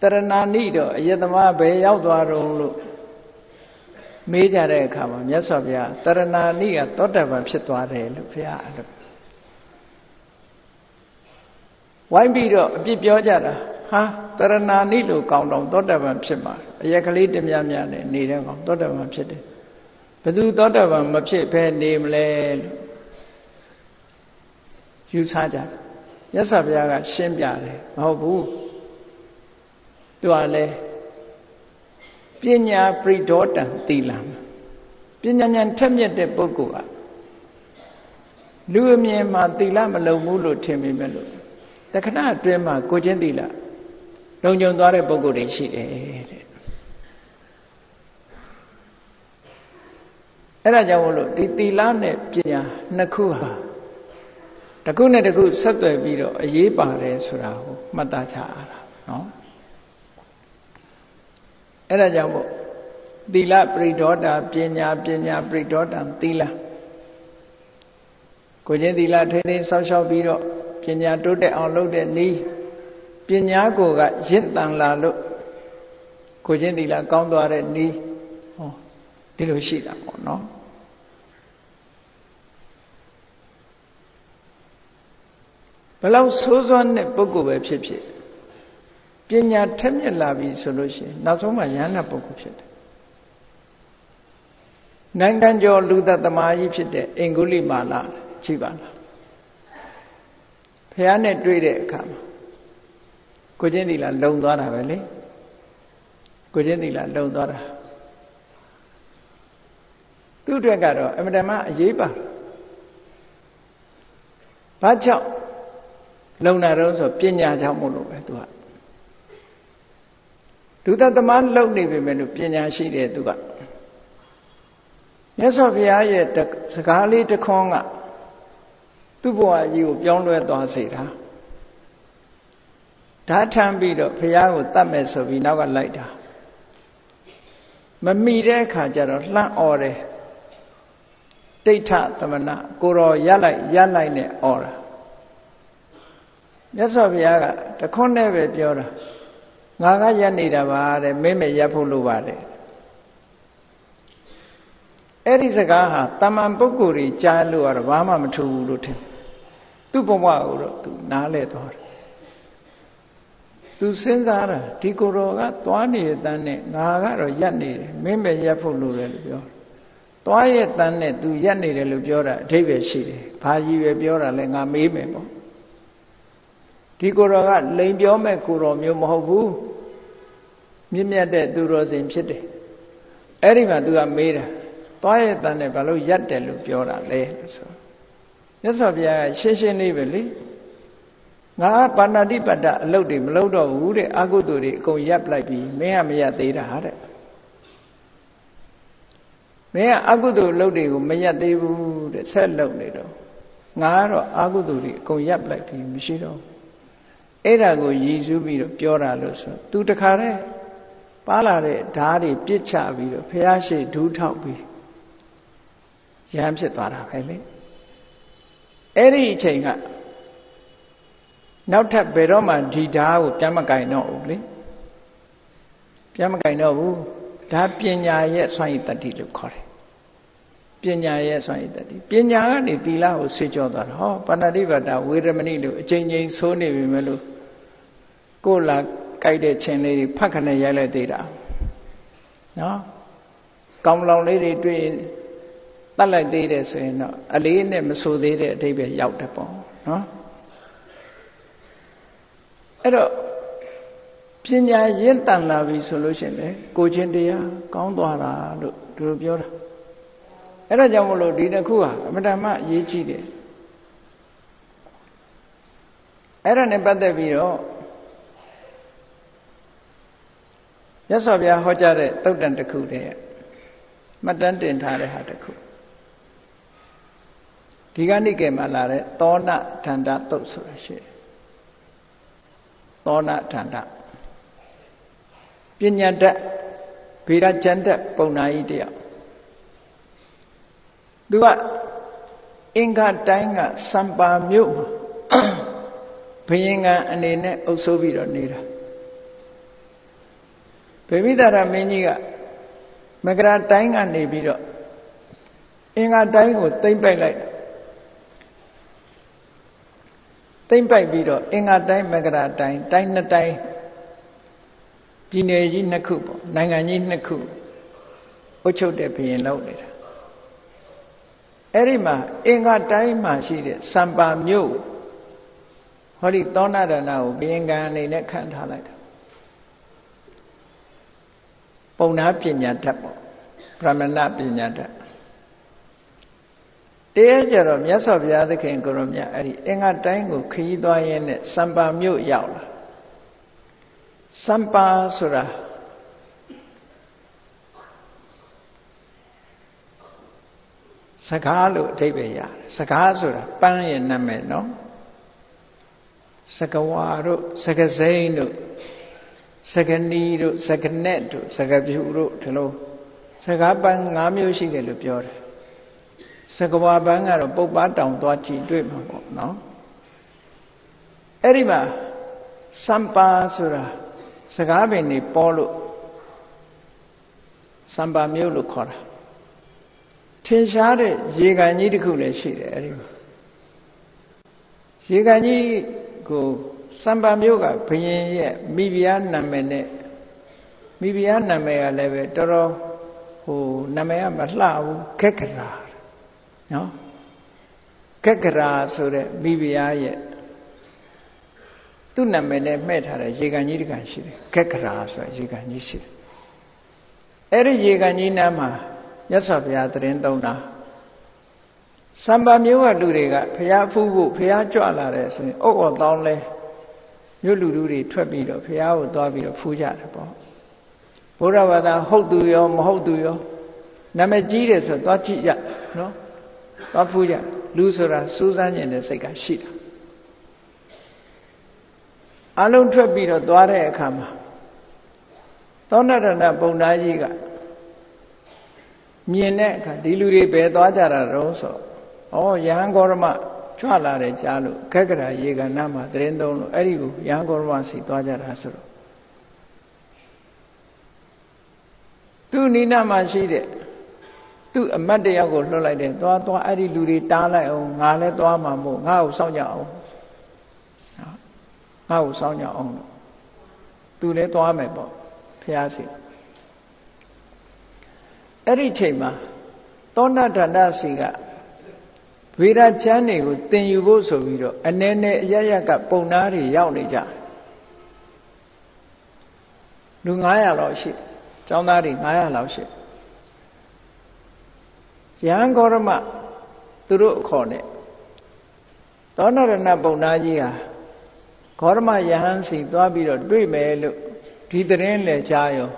တရဏာနိတော့အယတမဘယ်ရောက်သွားတော့လို့ မေးကြတဲ့အခါမှာမြတ်စွာဘုရားတရဏာနိကသောတပန်ဖြစ်သွားတယ်လို့ဘုရားအဲ့လိုဝိုင်းပြီးတော့အပြစ်ပြောကြတာဟာတရဏာနိလို့ကောင်းတော့သောတပန်ဖြစ်မှာအရက်ကလေးတမြမြနဲ့နေတဲ့ကောင်သောတပန်ဖြစ်တယ်ဘယ်သူသောတပန်မဖြစ်ဘဲနေမလဲလို့ယူဆကြတယ်မြတ်စွာဘုရားကရှင်းပြတယ်မဟုတ်ဘူးသူကလည်း ပညာပရိဒေါတံသီလံပညာဉာဏ်ထက်မြက်တဲ့ပုဂ္ဂိုလ်ကလူအမြင်မှာသီလမလုံဘူးလို့ထင်မိမဲ့လို့တခဏအတွင်းမှာကိုချင်းသီလလုံခြုံသွားတဲ့ပုဂ္ဂိုလ်တွေရှိတယ်တဲ့အဲ့ဒါကြောင့်မလို့ဒီသီလနဲ့ပညာနှစ်ခုဟာတခုနဲ့တခုဆက်သွယ်ပြီးတော့အရေးပါတယ်ဆိုတာကိုမှတ်သားချရတာနော် အဲ့ဒါကြောင့်မို့သီလပရိဒေါတာပညာပညာပရိဒေါတာသီလကိုချင်းသီလထိန်းသိမ်းဆောက်ရှောက်ပြီးတော့ပညာတိုးတက်အောင်လုပ်တဲ့နည်းပညာကိုကရင့်တန်လာလို့ကိုချင်းသီလကောင်းသွားတဲ့နည်းဟောဒီလိုရှိတာပေါ့နော်ဘလောက်ဆိုးစွမ်းတဲ့ပုဂ္ဂိုလ်ပဲဖြစ်ဖြစ် ပညာထက်မြက်လာပြီဆိုလို့ရှိရင်နောက်ဆုံးမှယန္နာပုဂ္ဂိုလ်ဖြစ်တယ်နိုင်ငံကျော်လူသက်သမားကြီးဖြစ်တဲ့အင်္ဂုလိမာလာကြည့်ပါလားဖះနဲ့တွေ့တဲ့အခါမှာကိုချင်းသီလာလုံသွားတာပဲလေကိုချင်းသီလာလုံသွားတာသူ့အတွက်ကတော့အမတမအရေးပါဘာကြောင့်လုံတာတော့ဆိုပညာကြောင့်မို့လို့ပဲသူက ဒုသသမားလုံနေပြီမဲ့လို့ပညာရှိတယ်သူကမြတ်စွာဘုရားရဲ့စကားလေးတစ်ခွန်းကသူ့ဘဝကြီးကိုပြောင်းလဲသွားစေတာဓာထမ်းပြီးတော့ဘုရားကိုတတ်မယ်ဆိုပြီးနောက်ကလိုက်တာမမိတဲ့အခါကျတော့လှမ်းអော်တယ်ဒိဋ္ဌသမဏကိုတော်ရက်လိုက်ရက်လိုက်နဲ့អော်တာမြတ်စွာဘုရားကတခွန်းနဲ့ပဲပြောတာ ငါကရက်နေတာပါတဲ့မင်းမရက်ဖို့လိုပါတယ်အဲ့ဒီစကားဟာတမန်ပုဂ္ဂိုလ်ကြီးကြားလို့ကတော့ဘာမှမထူဘူးလို့ထင်သူ့ဘဝကိုတော့သူနားလဲသွားတယ်သူစဉ်းစားတာဒီကိုယ်တော်ကသွားနေတဲ့တန်းနဲ့ငါကတော့ရက်နေတယ်မင်းပဲရက်ဖို့လိုတယ်လို့ပြောသွားရဲ့တန်းနဲ့သူရက်နေတယ်လို့ပြောတာအဓိပ္ပာယ်ရှိတယ်ဘာကြီးပဲပြောတာလဲငါမေးမယ်ပေါ့ဒီကိုယ်တော်ကလိန်ပြောမဲ့ကိုယ်တော်မျိုးမဟုတ်ဘူး မြင့်မြတ်တဲ့သူတော်စင်ဖြစ်တယ်အဲ့ဒီမှာသူကမေးတာသွားရဲ့တန်းနဲ့ဘာလို့ရက်တယ်လို့ပြောတာလဲလို့ဆိုမြတ်စွာဘုရားကရှင်းရှင်းလေးပဲလေငါပါဏာတိပတ္တအလုတ်တွေမလုပ်တော့ဘူးတဲ့အကုသိုလ်တွေအကုန်ရပ်လိုက်ပြီမင်းကမရသေးတာတဲ့မင်းကအကုသိုလ်လုပ်တွေကိုမရက်သေးဘူးတဲ့ဆက်လုပ်နေတော့ငါကတော့အကုသိုလ်တွေအကုန်ရပ်လိုက်ပြီမရှိတော့အဲ့ဒါကိုရည်စူးပြီးတော့ပြောတာလို့ဆိုသူတခါတည်း ပါလာတဲ့ဓာတ်တွေပြစ်ချပြီးတော့ဖះရှိဒူးထောက်ပြီးရဟန်းဖြစ်သွားတာပဲလေအဲ့ဒီအချိန်ကနောက်ထပ်ဘယ်တော့မှဒီဓာတ်ကိုပြန်မကင်တော့ဘူးလေပြန်မကင်တော့ဘူးဒါပညာရဲ့စွန့်ရည်တတ္တိလို့ခေါ်တယ်ပညာရဲ့စွန့်ရည်တတ္တိပညာကနေသီလကိုဆွေးကြောသွားတာဟောပဏာတိပါဒဝေရမဏိလို့အချိန်ချင်းဆိုးနေပြီမဲ့လို့ကိုယ်လာ ကြိုက်တဲ့ခြင်းလေးတွေဖတ်ခနဲ့ရိုက်လိုက်သေးတာနော်ကောင်းလောင်လေးတွေတွေ့တတ်လိုက်သေးတယ်ဆိုရင်တော့အလေးနဲ့မဆိုသေးတဲ့အဓိပ္ပာယ်ရောက်တယ်ပေါ့နော်အဲ့တော့ပညာရင့်တန်လာပြီဆိုလို့ရှိရင်လေကိုချင်းတရားကောင်းသွားတာလို့သူတို့ပြောတာအဲ့ဒါကြောင့်မလို့ဒီတစ်ခုဟာအမတမအရေးကြီးတယ်အဲ့ဒါနဲ့ပတ်သက်ပြီးတော့ ရသော်ဗျာဟောကြားတဲ့တုတ်တန်တစ်ခုတည်းမှတ်တမ်းတင်ထားတဲ့ဟာတစ်ခုဒီကနိကေမှာလာတဲ့သောဏထန္တာတုတ်ဆိုတာရှိတယ်သောဏထန္တာပညာတတ်ဗေဒကျန်တတ်ပုံနာကြီးတယောက်သူကအင်္ဂတိုင်းကစံပါမြို့မှာဘယင်ကအနေနဲ့အုပ်ဆိုးပြီးတော့နေတာ ဗေမိတာရမင်းကြီးကမကရာတိုင်းကနေပြီးတော့အင်္ဂတိုင်းကိုသိမ့်ပိုက်လိုက်သိမ့်ပိုက်ပြီးတော့အင်္ဂတိုင်းမကရာတိုင်းတိုင်းနှစ်တိုင်းပြည်နယ်ကြီးနှစ်ခုပေါ့နိုင်ငံကြီးနှစ်ခုအုပ်ချုပ်တဲ့ဘုရင်လုပ်နေတာအဲ့ဒီမှာအင်္ဂတိုင်းမှာရှိတဲ့စံပါမြို့ဟောဒီသောဏရဏကိုဘုရင်ကံအနေနဲ့ခံထားလိုက်တာ ပုံနာပညာတတ်ပေါ့ဗြဟ္မဏပညာတတ်တရားကြတော့မြတ်စွာဘုရားသခင်ကိုရမြတ်အဲ့ဒီအင်္ဂတိုင်းကိုခရီးသွားရင်းနဲ့စံပါမြို့ရောက်လာစံပါဆိုတာစကားလို့အဓိပ္ပာယ်ရတယ်စကားဆိုတာပန်းရဲ့နာမည်နော်စကဝါတို့စကစိမ့်တို့ စကနီတို့စကနက်တို့စကပြူတို့ဒီလိုစကားပန်း၅မျိုးရှိတယ်လို့ပြောတယ်စကဝါပန်းကတော့ပုပ်ပါတောင်သွားကြည့်တွေ့မှာပေါ့နော်အဲ့ဒီမှာစံပါဆိုတာစကားပင်နေပေါ်လို့စံပါမျိုးလို့ခေါ်တာထင်ရှားတဲ့ရေကန်ကြီးတစ်ခုလည်းရှိတယ်အဲ့ဒီမှာရေကန်ကြီးကို စံပါမျိုးကဘယင်ရဲ့မိဖုရားနာမည်နဲ့မိဖုရားနာမည်ကလည်းပဲတော်တော်ဟိုနာမည်ကမလှဘူးခက်ကရာနော်ခက်ကရာဆိုတဲ့မိဖုရားရဲ့သူ့နာမည်နဲ့မှဲ့ထားတဲ့ရေကန်ကြီးတကန်ရှိတယ်ခက်ကရာဆိုရေကန်ကြီးရှိတယ်အဲ့ဒီရေကန်ကြီးနားမှာမြတ်စွာဘုရားတရင်သုံးတာစံပါမျိုးကလူတွေကဖះဖူးဖို့ဖះကြွလာတယ်ဆိုရင်အုတ်အော်တောင်းလဲ မြို့လူလူတွေထွက်ပြီးတော့ဖះကိုသွားပြီးတော့ဖူးကြတယ်ပေါ့ဘုရားဘာသာဟုတ်သူရောမဟုတ်သူရောနာမည်ကြီးတယ်ဆိုတော့သွားကြည့်ရနော်သွားဖူးကြလူဆိုတာစူးစမ်းကျင်တဲ့စိတ်ကရှိတာအလုံးထွက်ပြီးတော့သွားတဲ့အခါမှာသောဏရဏပုံနာကြီးကမြင်တဲ့အခါဒီလူတွေဘယ်သွားကြတာတော့ဆိုဩယဟန်ဂေါရမ ကြွလာတယ်ကြားလို့ခက်ကရာရေကနာမှာတရင်သုံးလို့အဲ့ဒီကိုယဟန်ဂေါရမစီသွားကြတာဆိုတော့သူနိနာမှာရှိတဲ့သူ့အမတ်တယောက်ကိုလွှတ်လိုက်တယ်သွားသွားအဲ့ဒီလူတွေတားလိုက်အောင်ငါလည်းသွားမှာမို့ငါ့ကိုစောင့်ကြအောင်ငါ့ကိုစောင့်ကြအောင်လို့သူလည်းသွားမယ်ပေါ့ဖះစီအဲ့ဒီချိန်မှာသောဏဒန္တစီက ဝေဒချမ်းတွေကိုသင်ယူဖို့ဆိုပြီးတော့အနေနဲ့အရရကပုံနာတွေရောက်နေကြလူ900လောက်ရှိကျောင်းသားတွေ900လောက်ရှိယဟန်ဂေါရမသူတို့အခေါ်နဲ့သောဏရဏပုံနာကြီးဟာဂေါရမယဟန်စီသွားပြီးတော့တွေ့မယ်လို့ဒီသတင်းလည်းကြားရော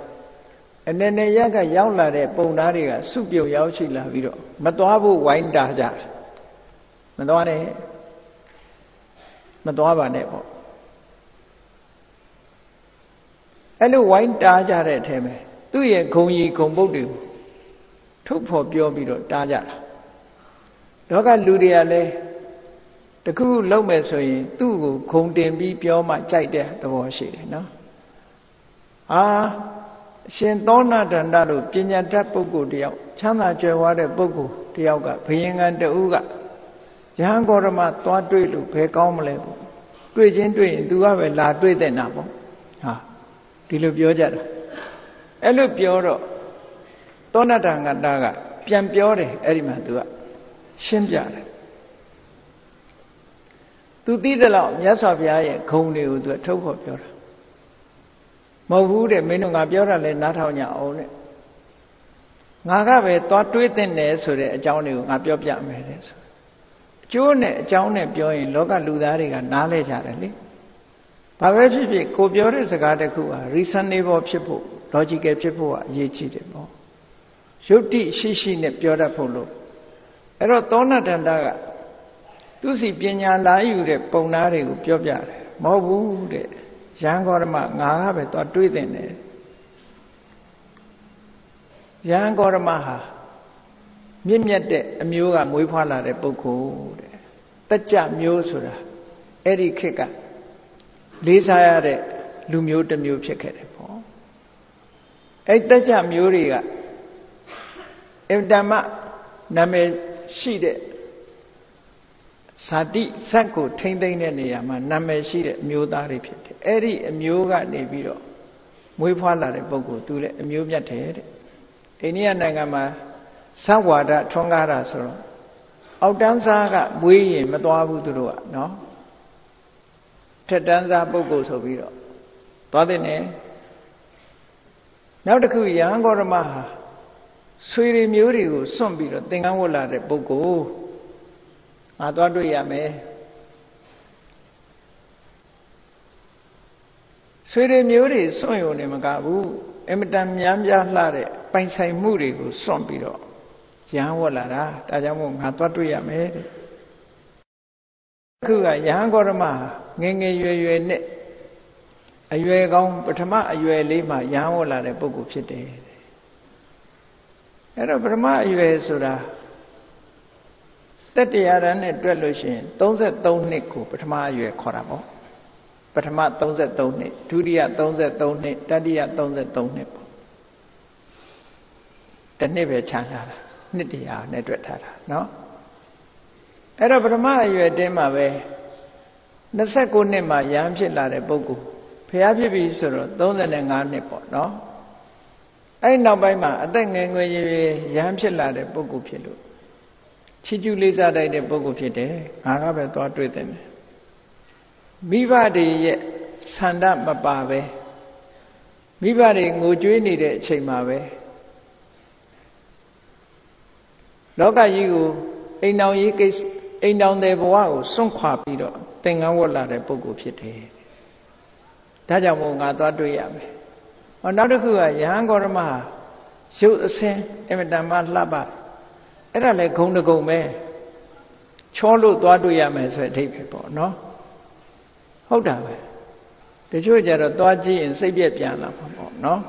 အနေနဲ့ရက်ကရောက်လာတဲ့ပုံသားတွေကစုပြုံရောက်ရှိလာပြီးတော့မသွားဖို့ဝိုင်းတာကြတယ် မသွားနဲ့မသွားပါနဲ့ပေါ့အဲ့လိုဝိုင်းတားကြတဲ့အထဲမှာသူ့ရဲ့ဂုံကြီးဂုံပုတ်တွေကိုထုတ်ဖော်ပြောပြီးတော့တားကြတာလောကလူတွေကလည်းတခုခုလုံးမယ်ဆိုရင် သူ့ကိုဂုံတင်ပြီးပြောမှကြိုက်တဲ့သဘောရှိတယ်နော်အာရှင်သောဏဒန္တတို့ပညာတတ်ပုဂ္ဂိုလ်တယောက်ချမ်းသာကြွယ်ဝတဲ့ပုဂ္ဂိုလ်တယောက်ကဘယင်ကံတူက ယဟန်ဂေါရမသွားတွေ့လို့ဘယ်ကောင်းမလဲပေါ့တွေ့ချင်းတွေ့ရင် तू ကပဲလာတွေ့တဲ့နာပေါ့ဟာဒီလိုပြောကြတာအဲ့လိုပြောတော့သောဏတန်ကတာကပြန်ပြောတယ်အဲ့ဒီမှာ तू ကရှင်းပြတယ်သူသိသလောက်မြတ်စွာဘုရားရဲ့ဂုဏ်တွေကိုသူထုတ်ဖို့ပြောတာမဟုတ်ဘူးတဲ့မင်းတို့ငါပြောတာလဲနားထောင်ကြအောင်တဲ့ငါကပဲသွားတွေးတဲ့နယ်ဆိုတဲ့အကြောင်းတွေကိုငါပြောပြမယ်တဲ့ဆို အကျိုးနဲ့အကြောင်းနဲ့ပြောရင်လောကလူသားတွေကနားလဲကြတယ်လေဘာပဲဖြစ်ဖြစ်ကိုပြောတဲ့စကားတစ်ခုဟာ reasonable ဖြစ်ဖို့ logical ဖြစ်ဖို့ကအရေးကြီးတယ်ပေါ့ယုတ်တိရှိရှိနဲ့ပြောတတ်ဖို့လို့အဲ့တော့သောဏတန္တကသူစီပညာလာယူတဲ့ပုံသားတွေကိုပြောပြတယ်မဟုတ်ဘူးတဲ့ရန်ကောရမငါကပဲသွားတွေးတင်တယ်ရန်ကောရမဟာ မြင့်မြတ်တဲ့အမျိုးကမွေးဖွားလာတဲ့ပုဂ္ဂိုလ်တဲ့တကြမျိုးဆိုတာအဲ့ဒီခေတ်ကလေးစားရတဲ့လူမျိုးတစ်မျိုးဖြစ်ခဲ့တယ်ပေါ့အဲ့တကြမျိုးတွေကအင်တမနာမည်ရှိတဲ့ဇာတိဇက်ကိုထိမ့်သိမ့်တဲ့နေရာမှာနာမည်ရှိတဲ့အမျိုးသားတွေဖြစ်တယ်အဲ့ဒီအမျိုးကနေပြီးတော့မွေးဖွားလာတဲ့ပုဂ္ဂိုလ်သူလည်းအမျိုးမြတ်တယ်တဲ့အိန္ဒိယနိုင်ငံမှာ သဝါဒထွန်းကားတာဆိုတော့အောက်တန်းစားကမွေးရင်မသွားဘူးသူတို့ကနော်ထက်တန်းစားပုဂ္ဂိုလ်ဆိုပြီးတော့သွားတဲ့နဲ့နောက်တစ်ခုရဟန်းဂေါရမဟာဆွေတွေမျိုးတွေကိုစွန့်ပြီးတော့သင်္ကန်းဝတ်လာတဲ့ပုဂ္ဂိုလ်ငါသွားတွေ့ရမယ်ဆွေတွေမျိုးတွေစွန့်ရုံနဲ့မကဘူးအမတန်များများလှတဲ့ပိုင်ဆိုင်မှုတွေကိုစွန့်ပြီးတော့ ရဟန်းဝတ်လာတာဒါကြောင့်မို့ငါသွားတွေ့ရမယ်တဲ့ခုကရဟန်းဂေါရမငငယ်ရွယ်ရွယ်နဲ့အရွယ်ကောင်းပထမအရွယ်လေးမှာရဟန်းဝတ်လာတဲ့ပုဂ္ဂိုလ်ဖြစ်တယ်အဲ့တော့ပထမအရွယ်ဆိုတာတက်တရားရန်နဲ့တွက်လို့ရှိရင်33နှစ်ကိုပထမအရွယ်ခေါ်တာပေါ့ပထမ33နှစ်ဒုတိယ33နှစ်တတိယ33နှစ်ပေါ့တစ်နှစ်ပဲခြားထားတာ နှစ်တရားနဲ့တွေ့ထားတာနော်အဲ့တော့ပထမအရွယ်တင်းမှာပဲ29နှစ်မှာရဟန်းဖြစ်လာတဲ့ပုဂ္ဂိုလ်ဖျားဖြစ်ပြီဆိုတော့35နှစ်ပေါ့နော်အဲ့နောက်ပိုင်းမှာအသက်ငယ်ငယ်ရွယ်ရွယ်ရဟန်းဖြစ်လာတဲ့ပုဂ္ဂိုလ်ဖြစ်လို့ချီးကျူးလေးစားတတ်တဲ့ပုဂ္ဂိုလ်ဖြစ်တယ်ငါကပဲသွားတွေ့တယ်မိဘတွေရဲ့ဆန္ဒမပါပဲမိဘတွေငိုကြွေးနေတဲ့အချိန်မှာပဲ လောကကြီးကိုအိမ်တော်ကြီးကိစ္စအိမ်တော်တဲ့ဘဝကိုစွန့်ခွာပြီးတော့သင်္ကန်းဝတ်လာတဲ့ပုဂ္ဂိုလ်ဖြစ်တယ်ဒါကြောင့်မို့ငါသွားတွေ့ရမယ်ဟောနောက်တစ်ခုကယဟန်ဂေါရမဟာရုပ်အစင်းအမတန်မှလှပအဲ့ဒါလည်းဂုံတကုံပဲချောလို့သွားတွေ့ရမယ်ဆိုတဲ့အဓိပ္ပာယ်ပေါ့နော်ဟုတ်တာပဲတချို့ကြတော့သွားကြည့်ရင်စိတ်ပြက်ပြန်လာမှာပေါ့နော်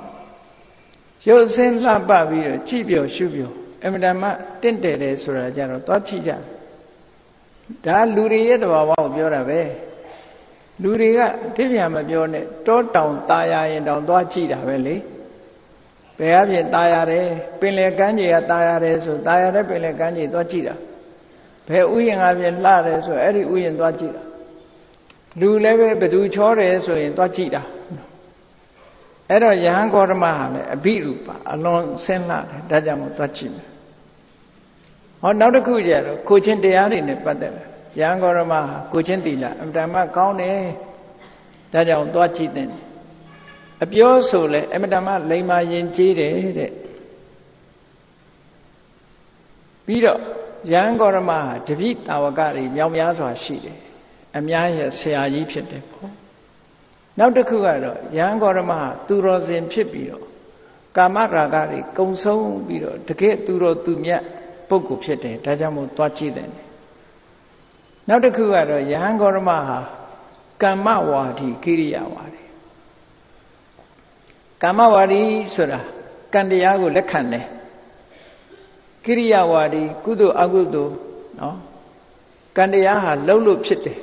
ရုပ်အစင်းလှပပြီးတော့ကြည့်ပြောရှုပြော အမတန်မှတင့်တယ်တယ်ဆိုတာကြတော့သွားကြည့်ကြဒါလူတွေရဲ့သဘာဝကိုပြောတာပဲလူတွေကတိပြမပြောနဲ့တောတောင်ตายရရင်တောင်သွားကြည့်တာပဲလေဘယ်အဖြစ်ตายရတယ်ပင်လေကမ်းခြေကตายရတယ်ဆိုตายရတဲ့ပင်လေကမ်းခြေသွားကြည့်တာဘယ်ဥယျာဉ်အဖြစ်လှတယ်ဆိုအဲ့ဒီဥယျာဉ်သွားကြည့်တာလူလည်းပဲဘသူချောတယ်ဆိုရင်သွားကြည့်တာအဲ့တော့ယဟန်ဂေါတမဟာလည်းအဘိရူပအလွန်ဆင်းလာတယ်ဒါကြောင့်မို့သွားကြည့်မယ် ဟောနောက်တစ်ခုကျတော့ကိုချင်းတရားတွေနဲ့ပတ်သက်တယ်ယဟန်ဂေါရမဟာကိုချင်းတီလာအမှန်တမ်းကောင်းတယ်ဒါကြောင့်သွားကြည့်တယ်အပြောဆိုလဲအမှန်တမ်းလိမ္မာရင်ကျေးတယ်တဲ့ပြီးတော့ယဟန်ဂေါရမဟာတပိတာဝကတွေမြောင်များစွာရှိတယ်အများရဲ့ဆရာကြီးဖြစ်တယ်ပေါ့နောက်တစ်ခုကတော့ယဟန်ဂေါရမဟာသူတော်စင်ဖြစ်ပြီးတော့ကာမရာဂတွေကုံဆုံးပြီးတော့တကယ်သူတော်သူမြတ် ပုဂ္ဂိုလ်ဖြစ်တယ်ဒါကြောင့်မို့သွားကြည့်တယ်နောက်တစ်ခုကတော့ယဟန်ဂေါရမဟာကမ္မဝါဒီကိရိယာဝါဒီကမ္မဝါဒီဆိုတာကံတရားကိုလက်ခံတယ်ကိရိယာဝါဒီကုသိုလ်အကုသိုလ်နော်ကံတရားဟာလှုပ်လို့ဖြစ်တယ်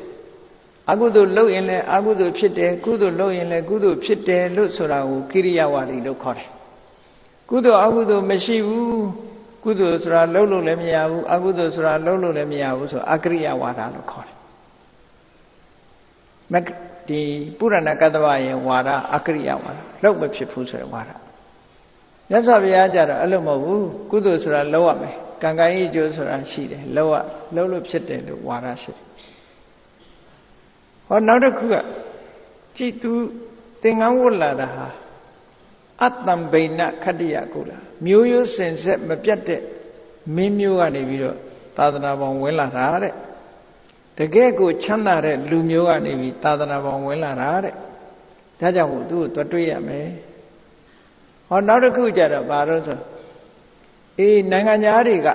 အကုသိုလ်လှုပ်ရင်လည်းအကုသိုလ်ဖြစ်တယ်ကုသိုလ်လှုပ်ရင်လည်းကုသိုလ်ဖြစ်တယ်လို့ဆိုတာကိုကိရိယာဝါဒီလို့ခေါ်တယ်ကုသိုလ်အကုသိုလ်မရှိဘူး ကုသိုလ်ဆိုတာလှုပ်လို့လည်းမရဘူးအကုသိုလ်ဆိုတာလှုပ်လို့လည်းမရဘူးဆိုအကရိယာဝါဒလို့ခေါ်တယ်မဒီပုရဏကတ္တဝရဲ့ဝါဒအကရိယာဝါဒလှုပ်မဖြစ်ဘူးဆိုတဲ့ဝါဒမြတ်စွာဘုရားကြတော့အဲ့လိုမဟုတ်ဘူးကုသိုလ်ဆိုတာလှုပ်ရမယ်ကံကံဤကျိုးဆိုတာရှိတယ်လှုပ်ရလှုပ်လို့ဖြစ်တယ်လို့ဝါဒရှိတယ်ဟောနောက်တစ်ခုကကြည်သူသင်္ကန်းဝတ်လာတာဟာ အတ္တံဘိနခတ္တယကိုလားမျိုးရိုးစင်ဆက်မပြတ်တဲ့မင်းမျိုးကနေပြီးတော့သာသနာပေါင်းဝင်လာတာတဲ့တကယ်ကိုချမ်းသာတဲ့လူမျိုးကနေပြီးသာသနာပေါင်းဝင်လာတာတဲ့ဒါကြောင့်မို့သူ့ကိုတွေ့ရမယ်ဟောနောက်တစ်ခုကြတော့ဘာလို့ဆိုအေးနိုင်ငံသားတွေက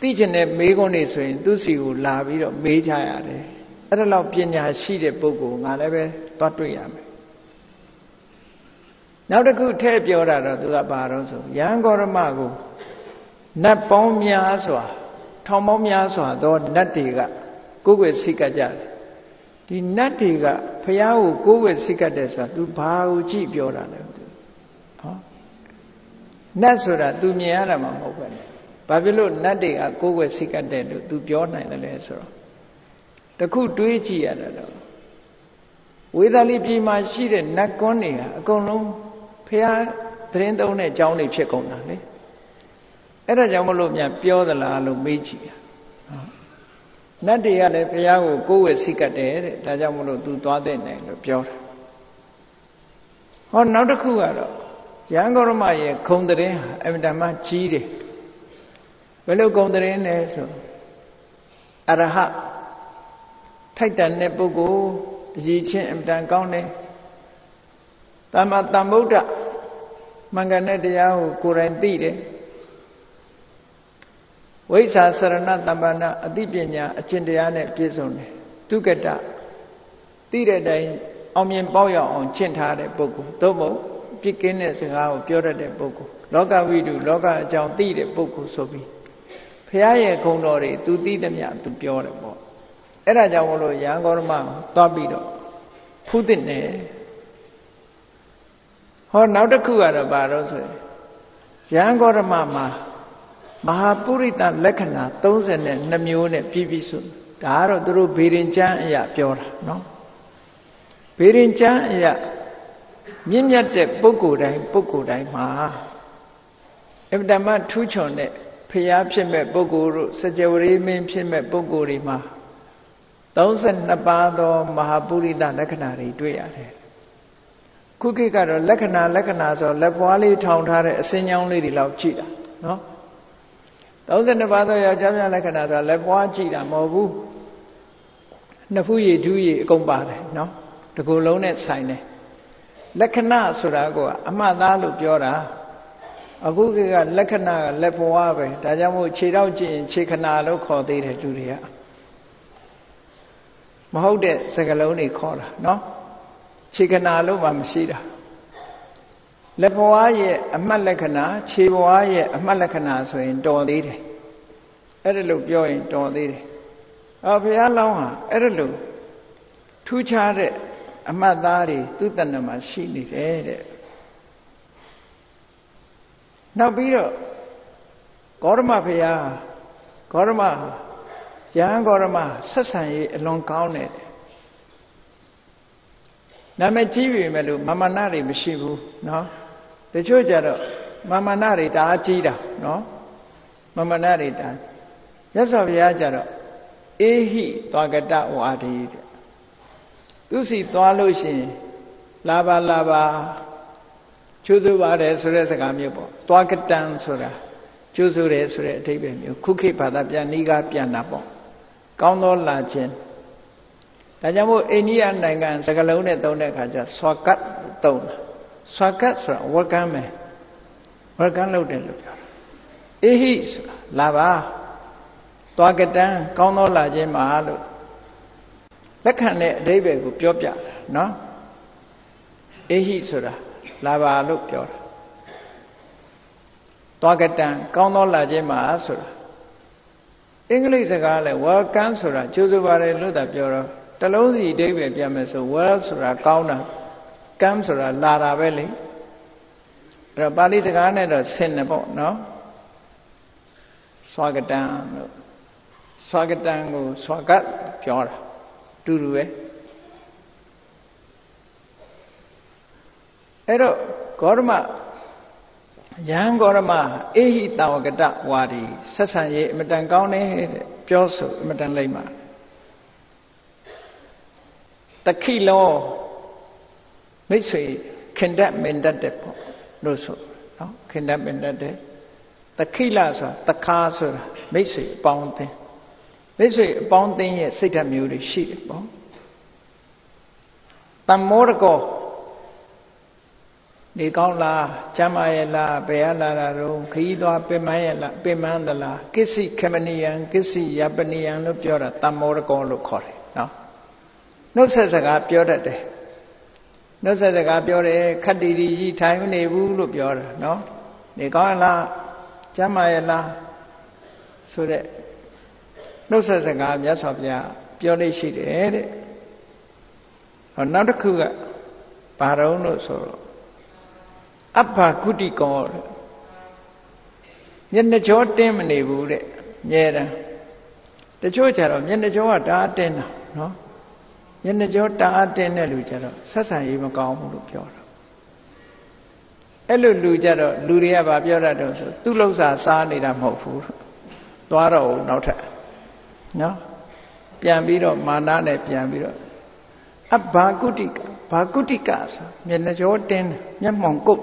သိကျင်တဲ့မေးခွန်းတွေဆိုရင် သူ့စီကိုလာပြီးတော့မေးချရတယ်အဲ့ဒါလောက်ပညာရှိတဲ့ပုဂ္ဂိုလ်ငါလည်းပဲသွားတွေ့ရမယ် နောက်တစ်ခုထည့်ပြောတာတော့သူကဘာတော့ဆိုရဟန်းဂေါရမကိုနတ်ပေါင်းများစွာထောင်ပေါင်းများစွာသောနတ်တွေကကိုယ်ွယ်စိတ်ကကြတယ်ဒီနတ်တွေကဖះကိုကိုယ်ွယ်စိတ်ကတယ်ဆိုတာ तू ဘာကိုကြည့်ပြောတာလဲသူဟောနတ်ဆိုတာ तू မြင်ရတာမှမဟုတ်ပဲနဲ့ဘာဖြစ်လို့နတ်တွေကကိုယ်ွယ်စိတ်ကတယ်လို့ तू ပြောနိုင်တယ်လဲဆိုတော့တခုတွေးကြည့်ရတာတော့ဝေဒလီပြည်မှာရှိတဲ့နတ်ကွန်းတွေဟာအကုန်လုံး ဖះသတင်းသုံးတဲ့အကြောင်းတွေဖြစ်ကုန်တာလေအဲ့ဒါကြောင့်မလို့မြန်ပြောသလားလို့မေးကြည့်ရနတ်တွေကလည်းဘုရားကိုကိုယ်ဝယ်စိတ်ကတ်တယ်တဲ့ဒါကြောင့်မလို့ तू သွားတဲ့နိုင်လို့ပြောတာဟောနောက်တစ်ခုကတော့ရန်ကုန်ရမရဲ့ခုံတဲ့ဟာအမြဲတမ်းကြီးတယ်ဘယ်လိုခုံတဲ့လဲဆိုအရဟထိုက်တန်တဲ့ပုဂ္ဂိုလ်အရေးချင်းအမြဲတမ်းကောင်းတယ် တမ္မာတမ္ဗုဒ္ဓမှန်ကန်တဲ့တရားကိုကိုယ်တိုင်သိတယ်ဝိဇ္ဇာစရဏတမ္ပဏအသိပညာအကျင့်တရားနဲ့ပြည့်စုံတယ်ဒုက္ကတသိတဲ့အတိုင်းအောင်မြင်ပေါက်ရောက်အောင်ကျင့်ထားတဲ့ပုဂ္ဂိုလ်သို့မဟုတ်ပြစ်ကင်းတဲ့စကားကိုပြောတတ်တဲ့ပုဂ္ဂိုလ်လောကဝိတုလောကအကြောင်းသိတဲ့ပုဂ္ဂိုလ်ဆိုပြီးဖះရဲ့ဂုဏ်တော်တွေ तू သိသမျှ तू ပြောတယ်ပေါ့အဲ့ဒါကြောင့်မလို့ရန်ကောရမသွားပြီးတော့ဖူးတဲ့နယ် ဟောနောက်တစ်ခုကတော့ဘာလို့ဆိုရင်ရန်ကောရမမှာမဟာပုရိသလက္ခဏာ32မျိုးနဲ့ပြည့်ပြည့်စုံဒါကတော့သူတို့ဘေရင်ကျမ်းအရာပြောတာနော်ဘေရင်ကျမ်းအရာမြင့်မြတ်တဲ့ပုဂ္ဂိုလ်တိုင်းပုဂ္ဂိုလ်တိုင်းမှာအဗ္ဗဓမ္မထူးချွန်တဲ့ဖျားဖြစ်မဲ့ပုဂ္ဂိုလ်တို့စကြဝဠာမင်းဖြစ်မဲ့ပုဂ္ဂိုလ်တွေမှာ32ပါးသောမဟာပုရိသလက္ခဏာတွေတွေ့ရတယ် ခုခေတ်ကတော့လက္ခဏာလက္ခဏာဆိုလက်ပွားလေးထောင်ထားတဲ့အစင်းချောင်းလေးတွေလောက်ကြည့်တာနော်32ပါးသောယောက်ျားများလက္ခဏာဆိုတာလက်ပွားကြည့်တာမဟုတ်ဘူးနှစ်ဖူးရည်ဒူးရည်အကုန်ပါတယ်နော်တကူလုံးနဲ့ဆိုင်တယ်လက္ခဏာဆိုတာကအမှတ်သားလို့ပြောတာအခုကလက္ခဏာကလက်ဘဝပဲဒါကြောင့်မို့ခြေတော့ကြည့်ရင်ခြေခဏလို့ခေါ်သေးတယ်လူတွေကမဟုတ်တဲ့စကလုံးတွေခေါ်တာနော် ခြေခဏလို့မှမရှိတာလက်ဘဝရဲ့အမှတ်လက္ခဏာခြေဘဝရဲ့အမှတ်လက္ခဏာဆိုရင်တော်သေးတယ်အဲ့ဒါလို့ပြောရင်တော်သေးတယ်အော်ဘုရားလောင်းဟာအဲ့ဒါလို့ထူးခြားတဲ့အမှတ်သားတွေသူ့တဏ္ဍမှာရှိနေတယ်တဲ့နောက်ပြီးတော့ဂေါရမဘုရားဂေါရမယဟန်ဂေါရမဆက်ဆံရေးအလွန်ကောင်းတယ် နာမည်ကြီးပြီမဲ့လို့မာမနာတွေမရှိဘူးเนาะတချို့ကြတော့မာမနာတွေတအားကြီးတာเนาะမာမနာတွေတအားမြတ်စွာဘုရားကြတော့အေဟိသွားကတဝါဒီတဲ့သူစီသွားလို့ရှိရင်လာပါလာပါကျိုးစိုးပါတယ်ဆိုတဲ့စကားမျိုးပေါ့သွားကတံဆိုတာကျိုးစိုးတယ်ဆိုတဲ့အဓိပ္ပာယ်မျိုးခုခေတ်ဘာသာပြန်ဤကားပြန်တာပေါ့ကောင်းသောလာခြင်း ဒါကြောင့်မို့အိန္ဒိယနိုင်ငံစကလုံးနဲ့သုံးတဲ့အခါကျဆွာကတ်သုံးတာဆွာကတ်ဆိုတာဝကမ်းပဲဝကမ်းလုပ်တယ်လို့ပြောတာအေဟိဆိုတာလာပါသွားကတံကောင်းသောလာခြင်းမှာလို့လက်ခံတဲ့အဓိပ္ပာယ်ကိုပြောပြတာနော်အေဟိဆိုတာလာပါလို့ပြောတာသွားကတံကောင်းသောလာခြင်းမှာဆိုတာအင်္ဂလိပ်စကားလဲ welcome ဆိုတာကြိုးစားပါတယ်လို့သာပြောတော့ တလုံးစီအဓိပ္ပာယ်ပြမယ်ဆို well ဆိုတာကောင်းတာ come ဆိုတာလာတာပဲလေအဲ့တော့ပါဠိစကားနဲ့တော့ဆင်တယ်ပေါ့နော်ဆွာကတံလို့ဆွာကတံကိုဆွာကတ်ပြောတာတူတူပဲအဲ့တော့ဂေါရမယဟန်ဂေါရမအေဟိတာဝကတဝါဒီဆက်ဆံရေးအမတန်ကောင်းတယ်တဲ့ပြောဆိုအမတန်လိမ့်ပါတ ခိလောမိတ်ဆွေခင်တတ်မင်တတ်တဲ့ပေါ့လို့ဆိုနော်ခင်တတ်မင်တတ်တဲ့တခိလဆိုတာတခါဆိုတာမိတ်ဆွေအပေါင်းအသင်းမိတ်ဆွေအပေါင်းအသင်းရဲ့စိတ်ဓာတ်မျိုးတွေရှိတယ်ပေါ့တမောရကောနေကောင်းလားကျမ်းမာရဲ့လားဘယ်ရလာတာတော့ခရီးသွားပင်မရဲ့လားပင်မန်းသလားကိစ္စခမနိယံကိစ္စယပနိယံလို့ပြောတာတမောရကောလို့ခေါ်တယ်နော် နှုတ်ဆက်စကားပြောတတ်တယ်နှုတ်ဆက်စကားပြောတယ်ခတ်တီတီကြီးထိုင်မနေဘူးလို့ပြောတာနော်နေကောင်းလားကျမ်းမာရဲ့လားဆိုတဲ့နှုတ်ဆက်စကားမြတ်စွာဘုရားပြောလို့ရှိတယ်တဲ့ဟောနောက်တစ်ခုကဘာတော့လို့ဆိုတော့အဘကုတိကောတဲ့မျက်နှာကြောတင်းမနေဘူးတဲ့မြဲတမ်းတချို့ကြတော့မျက်နှာကြောကတအားတင်းတာနော် မျက်နှာကြောတအားတင်းတဲ့လူကြတော့ဆက်ဆံရေးမကောင်းဘူးလို့ပြောတာအဲ့လိုလူကြတော့လူတွေကဗာပြောတတ်တော့ဆိုသူ့လောက်စာစားနေတာမဟုတ်ဘူးသွားတော့ဦးနောက်ထပ်နော်ပြန်ပြီးတော့မာနနဲ့ပြန်ပြီးတော့အဘာကုတိကဘာကုတိကဆိုမျက်နှာကြောတင်းမျက်မှောင်ကုတ်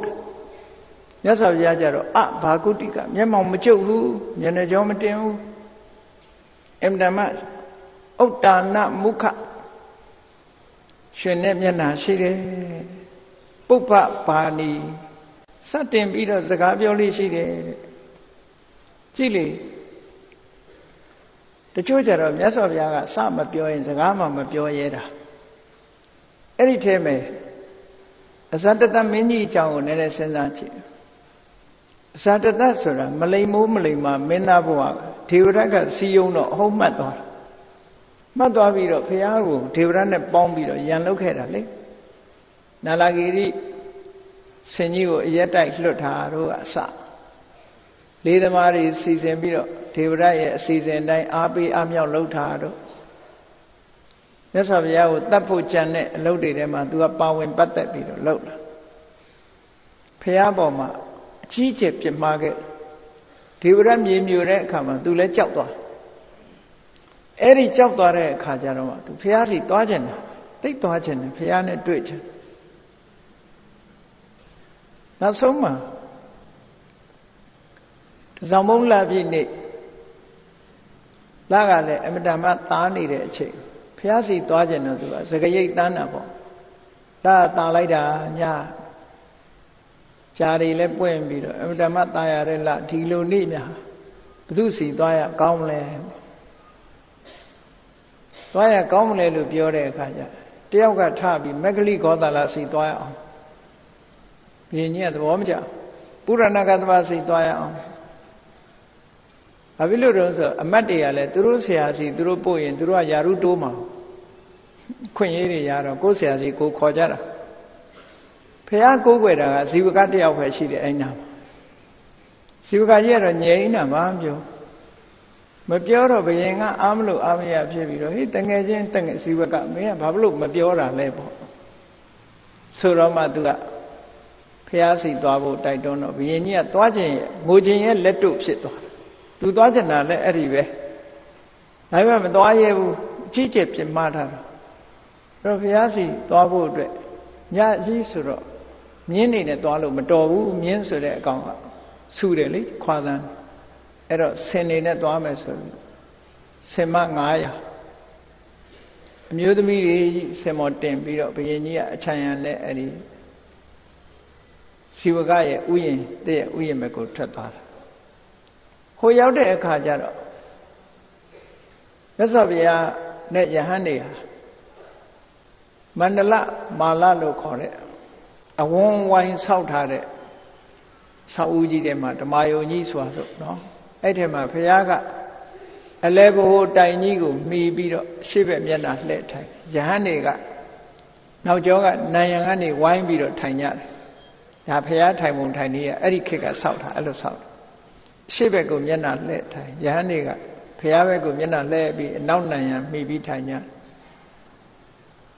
မြတ်စွာဘုရားကြတော့အဘာကုတိကမျက်မှောင်မကျုပ်ဘူးမျက်နှာကြောမတင်းဘူးအင်တမဥတ္တာနမုခ ရှင်တဲ့မျက်နှာရှိတယ်ပုပ္ပပါဏီစတင်ပြီးတော့စကားပြောလေးရှိတယ်ကြည့်လေတချို့ကြတော့မြတ်စွာဘုရားကစမပြောရင်စကားမှမပြောရဲတာအဲ့ဒီထဲမှာအဇတတမင်းကြီးအကြောင်းကိုနည်းနည်းစဉ်းစားကြည့်အဇတတဆိုတာမလိမ်မိုးမလိမ်မမင်းသားဘဝဒေဝရတ်ကစီယုံတော့အဟုတ်မှတ်သွားတာ မှတ်သွားပြီးတော့ဘုရားကိုဒေဝရတ်နဲ့ပေါင်းပြီးတော့ယံလုတ်ခဲ့တာလေနာလာဂီရိဆင်ကြီးကိုအရက်တိုက်လွတ်ထားတော့အစလေးသမားတွေစီစဉ်ပြီးတော့ဒေဝရတ်ရဲ့အစီအစဉ်တိုင်းအားပေးအားမြောက်လုပ်ထားတော့မြတ်စွာဘုရားကိုတတ်ဖို့ကြံတဲ့အလုပ်တွေထဲမှာသူကပါဝင်ပတ်သက်ပြီးတော့လုပ်တာဘုရားပေါ်မှာအကြီးကျယ်ပြစ်မှားခဲ့ဒေဝရတ်မြေမြူတဲ့အခါမှာသူလည်းကြောက်သွား အဲ့ဒီကြောက်သွားတဲ့အခါကျတော့သူဘုရားစီသွားခြင်းတယ်တိတ်သွားခြင်းတယ်ဘုရားနဲ့တွေ့ခြင်းနောက်ဆုံးမှာတစောင်းမုံလာပြည့်နေ့လာကလည်းအမတန်မှသားနေတဲ့အချိန်ဘုရားစီသွားခြင်းတော့သူကစကရိတ်တန်းတာပေါ့ ဒါတာလိုက်တာညကြာတွေလည်းပွင့်ပြီးတော့အမတမตายရတဲ့လဒီလိုနေ့များဘု து စီသွားရကောင်းမလဲ သွားရကောင်းမလဲလို့ပြောတဲ့အခါကျတယောက်ကထပြီးမဂ္ဂလိဂောသလစီသွားရအောင်ဘင်းကြီးကသဘောမကျပုရဏကတ္တဝစီသွားရအောင်ဘာဖြစ်လို့တုံးဆိုအမတ်တွေကလည်းသူတို့ဆရာစီသူတို့ပို့ရင်သူတို့ကယာရုတိုးမှာခွင့်ရေးတွေရတော့ကိုယ်ဆရာစီကိုခေါ်ကြတာဖះကိုးကွယ်တာကဇီဝကတယောက်ပဲရှိတယ်အဲ့နာမှာဇီဝကကြီးကတော့ငြိမ်းတာမပြော မပြောတော့ဘယင်ကအာမလို့အာမရဖြစ်ပြီးတော့ဟေးတငယ်ချင်းတငယ်ဇီဝကမင်းကဘာလို့မပြောတာလဲပေါ့ဆိုတော့မှသူကဖះစီသွားဖို့တိုက်တွန်းတော့ဘယင်ကြီးကသွားခြင်းငိုခြင်းရဲ့လက်တို့ဖြစ်သွားသူသွားချင်တာလည်းအဲ့ဒီပဲဒါပေမဲ့မသွားရဲဘူးအကြီးကျယ်ပြမထားတာအဲ့တော့ဘုရားစီသွားဖို့အတွက်ညကြီးဆိုတော့မြင်းနေနဲ့သွားလို့မတော်ဘူးမြင်းဆိုတဲ့အကောင်ကဆူတယ်လေခွာသန်း အဲ့တော့ဆင်နေနဲ့သွားမယ်ဆိုပြီးဆင်မ900အမျိုးသမီးတွေဆင်မော်တင်ပြီးတော့ဘုရင်ကြီးကအချမ်းရံနဲ့အဲ့ဒီစီဝကရဲ့ဥယျင်တဲ့ဥယျင်ဘက်ကိုထွက်သွားတာဟိုရောက်တဲ့အခါကျတော့မြတ်စွာဘုရားနဲ့ယဟန်တွေဟာမန္တလမာလလို့ခေါ်တဲ့အဝန်းဝိုင်းဆောက်ထားတဲ့ဆောက်ဦးကြီးထဲမှာဓမာယုံကြီးဆိုတာလို့နော် အဲ့ထဲမှာဘုရားကအလဲဘိုးတိုင်ကြီးကိုမှီပြီးတော့ရှေ့ဘက်မျက်နှာလှည့်ထိုင်ယဟန်တွေကနောက်ကျောကနန်ရံကနေဝိုင်းပြီးတော့ထိုင်ကြတယ်ဒါဘုရားထိုင်ပုံထိုင်နေရအဲ့ဒီခေတ်ကဆောက်တာအဲ့လိုဆောက်ရှေ့ဘက်ကိုမျက်နှာလှည့်ထိုင်ယဟန်တွေကဘုရားဘက်ကိုမျက်နှာလှည့်ပြီးအနောက်နန်ရံမှီပြီးထိုင်ကြ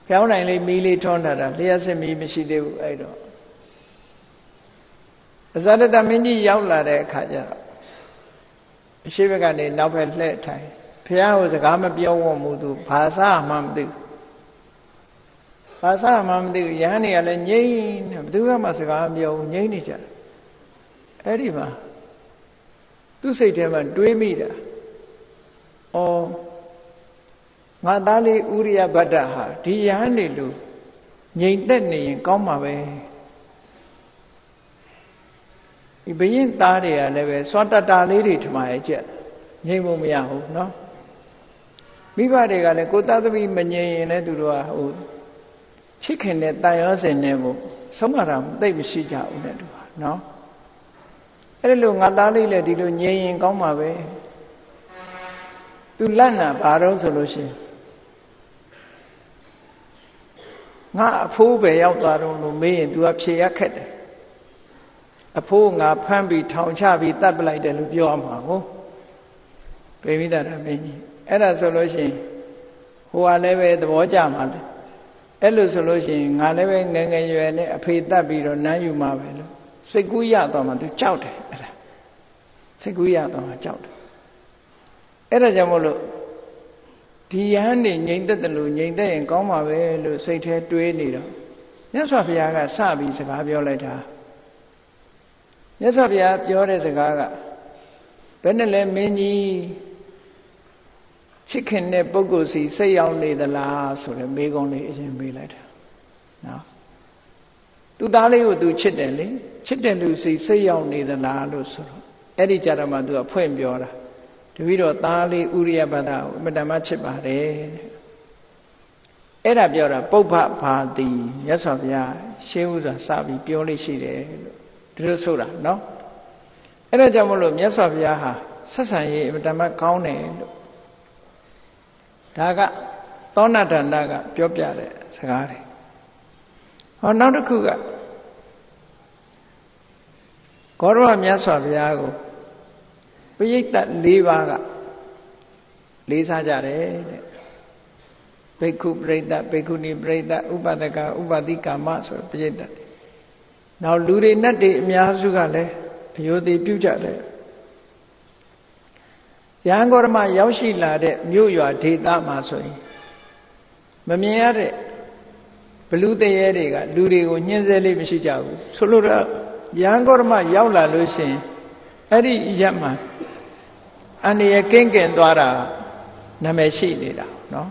ဖျောင်းနိုင်လေးမီးလေးထွန်းထားတာလျှက်စစ်မီးမရှိသေးဘူးအဲ့တော့အဇာတတမင်းကြီးရောက်လာတဲ့အခါကျတော့ အရှိဘက်ကနေနောက်ဘက်လှည့်ထိုင်ဖះကိုစကားမပြောဝတ်မှုသူဘာသာမှမသိဘာသာမှမသိရဟန်းတွေကလည်းငြိမ့်နေဘယ်သူမှစကားမပြောဘူးငြိမ့်နေကြတယ်အဲ့ဒီမှာသူ့စိတ်ထဲမှာတွေးမိတာအော်ငါသားလေးဥရိယဗတ္တဟာဒီယဟန်နေလို့ငြိမ်သက်နေရင်ကောင်းမှာပဲ ဒီဘရင်သားတွေကလည်းပဲစွာတတာလေးတွေထမရဲ့ကြက်ငြိမ်ဖို့မရဘူးเนาะမိဘတွေကလည်းကိုသားသမီးမငြိမ်ရင်လည်းသူတို့ကဟိုချစ်ခင်တဲ့တန်ရောစင်နေဖို့ဆုံးမတာသိမရှိကြဘူးနဲ့သူကเนาะအဲ့လိုငါသားလေးလည်းဒီလိုငြိမ်ရင်ကောင်းမှာပဲသူလက်နာဘာတော့ဆိုလို့ရှိရင်ငါအဖိုးပဲရောက်သွားတော့လို့မေးရင် तू ကဖြေရခက်တယ် အဖိုးငါဖမ်းပြီးထောင်ချပြီးတတ်ပလိုက်တယ်လို့ပြောမှာကိုပေမိတာမင်းကြီးအဲ့ဒါဆိုလို့ရှိရင်ဟိုကလည်းပဲသဘောကျမှာလေအဲ့လိုဆိုလို့ရှိရင်ငါလည်းပဲငငယ်ရွယ်နဲ့အဖေတတ်ပြီးတော့နမ်းယူမှာပဲလို့စိတ်ကူးရတော့မှ तू ကြောက်တယ်အဲ့ဒါစိတ်ကူးရတော့မှကြောက်တယ်အဲ့ဒါကြောင့်မို့လို့ဒီယဟန်နေငြိမ်သက်တယ်လို့ငြိမ်သက်ရင်ကောင်းပါပဲလို့စိတ်ထဲတွေးနေတော့မြတ်စွာဘုရားကစပြီးစကားပြောလိုက်တာ မြတ်စွာဘုရားပြောတဲ့စကားကဘယ်နဲ့လဲမင်းကြီးချစ်ခင်တဲ့ပုဂ္ဂိုလ်စီစိတ်ရောက်နေသလားဆိုတဲ့မေးခွန်းလေးအရင်မေးလိုက်တာနော်သူသားလေးကိုသူချစ်တယ်လေချစ်တယ်လူစီစိတ်ရောက်နေသလားလို့ဆိုတော့အဲ့ဒီကြတော့မှသူကဖွင့်ပြောတာတပည့်တော်သားလေးဥရိယပဒကိုအမတမချစ်ပါတယ်အဲ့ဒါပြောတာပုပ္ပဘာတိမြတ်စွာဘုရားရှင်းဥစွာစပြီးပြောလို့ရှိတယ်လို့ ဒီလိုဆိုတာနော်အဲ့ဒါကြောင့်မလို့မြတ်စွာဘုရားဟာဆက်ဆံရေးအမတမကောင်းတယ်လို့ဒါကသောဏတန္တကပြောပြတဲ့စကားတွေဟောနောက်တစ်ခုကဂေါရဝမြတ်စွာဘုရားကိုပရိသတ်၄ပါးကလေးစားကြတယ်တဲ့ဘိက္ခုပရိသတ်ဘိက္ခုနီပရိသတ်ဥပဒကဥပတိကာမဆိုပရိသတ် နောက်လူတွေနတ်တွေအများစုကလည်းအယောသေးပြုကြတယ်ရဟန်းဂေါရမရောက်ရှိလာတဲ့မြို့ရွာဒေသမှာဆိုရင်မမြင်ရတဲ့ဘလူတရေတွေကလူတွေကိုညှင်းဆဲလေးမရှိကြဘူးဆိုလိုတော့ရဟန်းဂေါရမရောက်လာလို့ရှိရင်အဲ့ဒီရက်မှာအန္တရာယ်ကင်းကင်သွားတာနာမည်ရှိနေတာနော်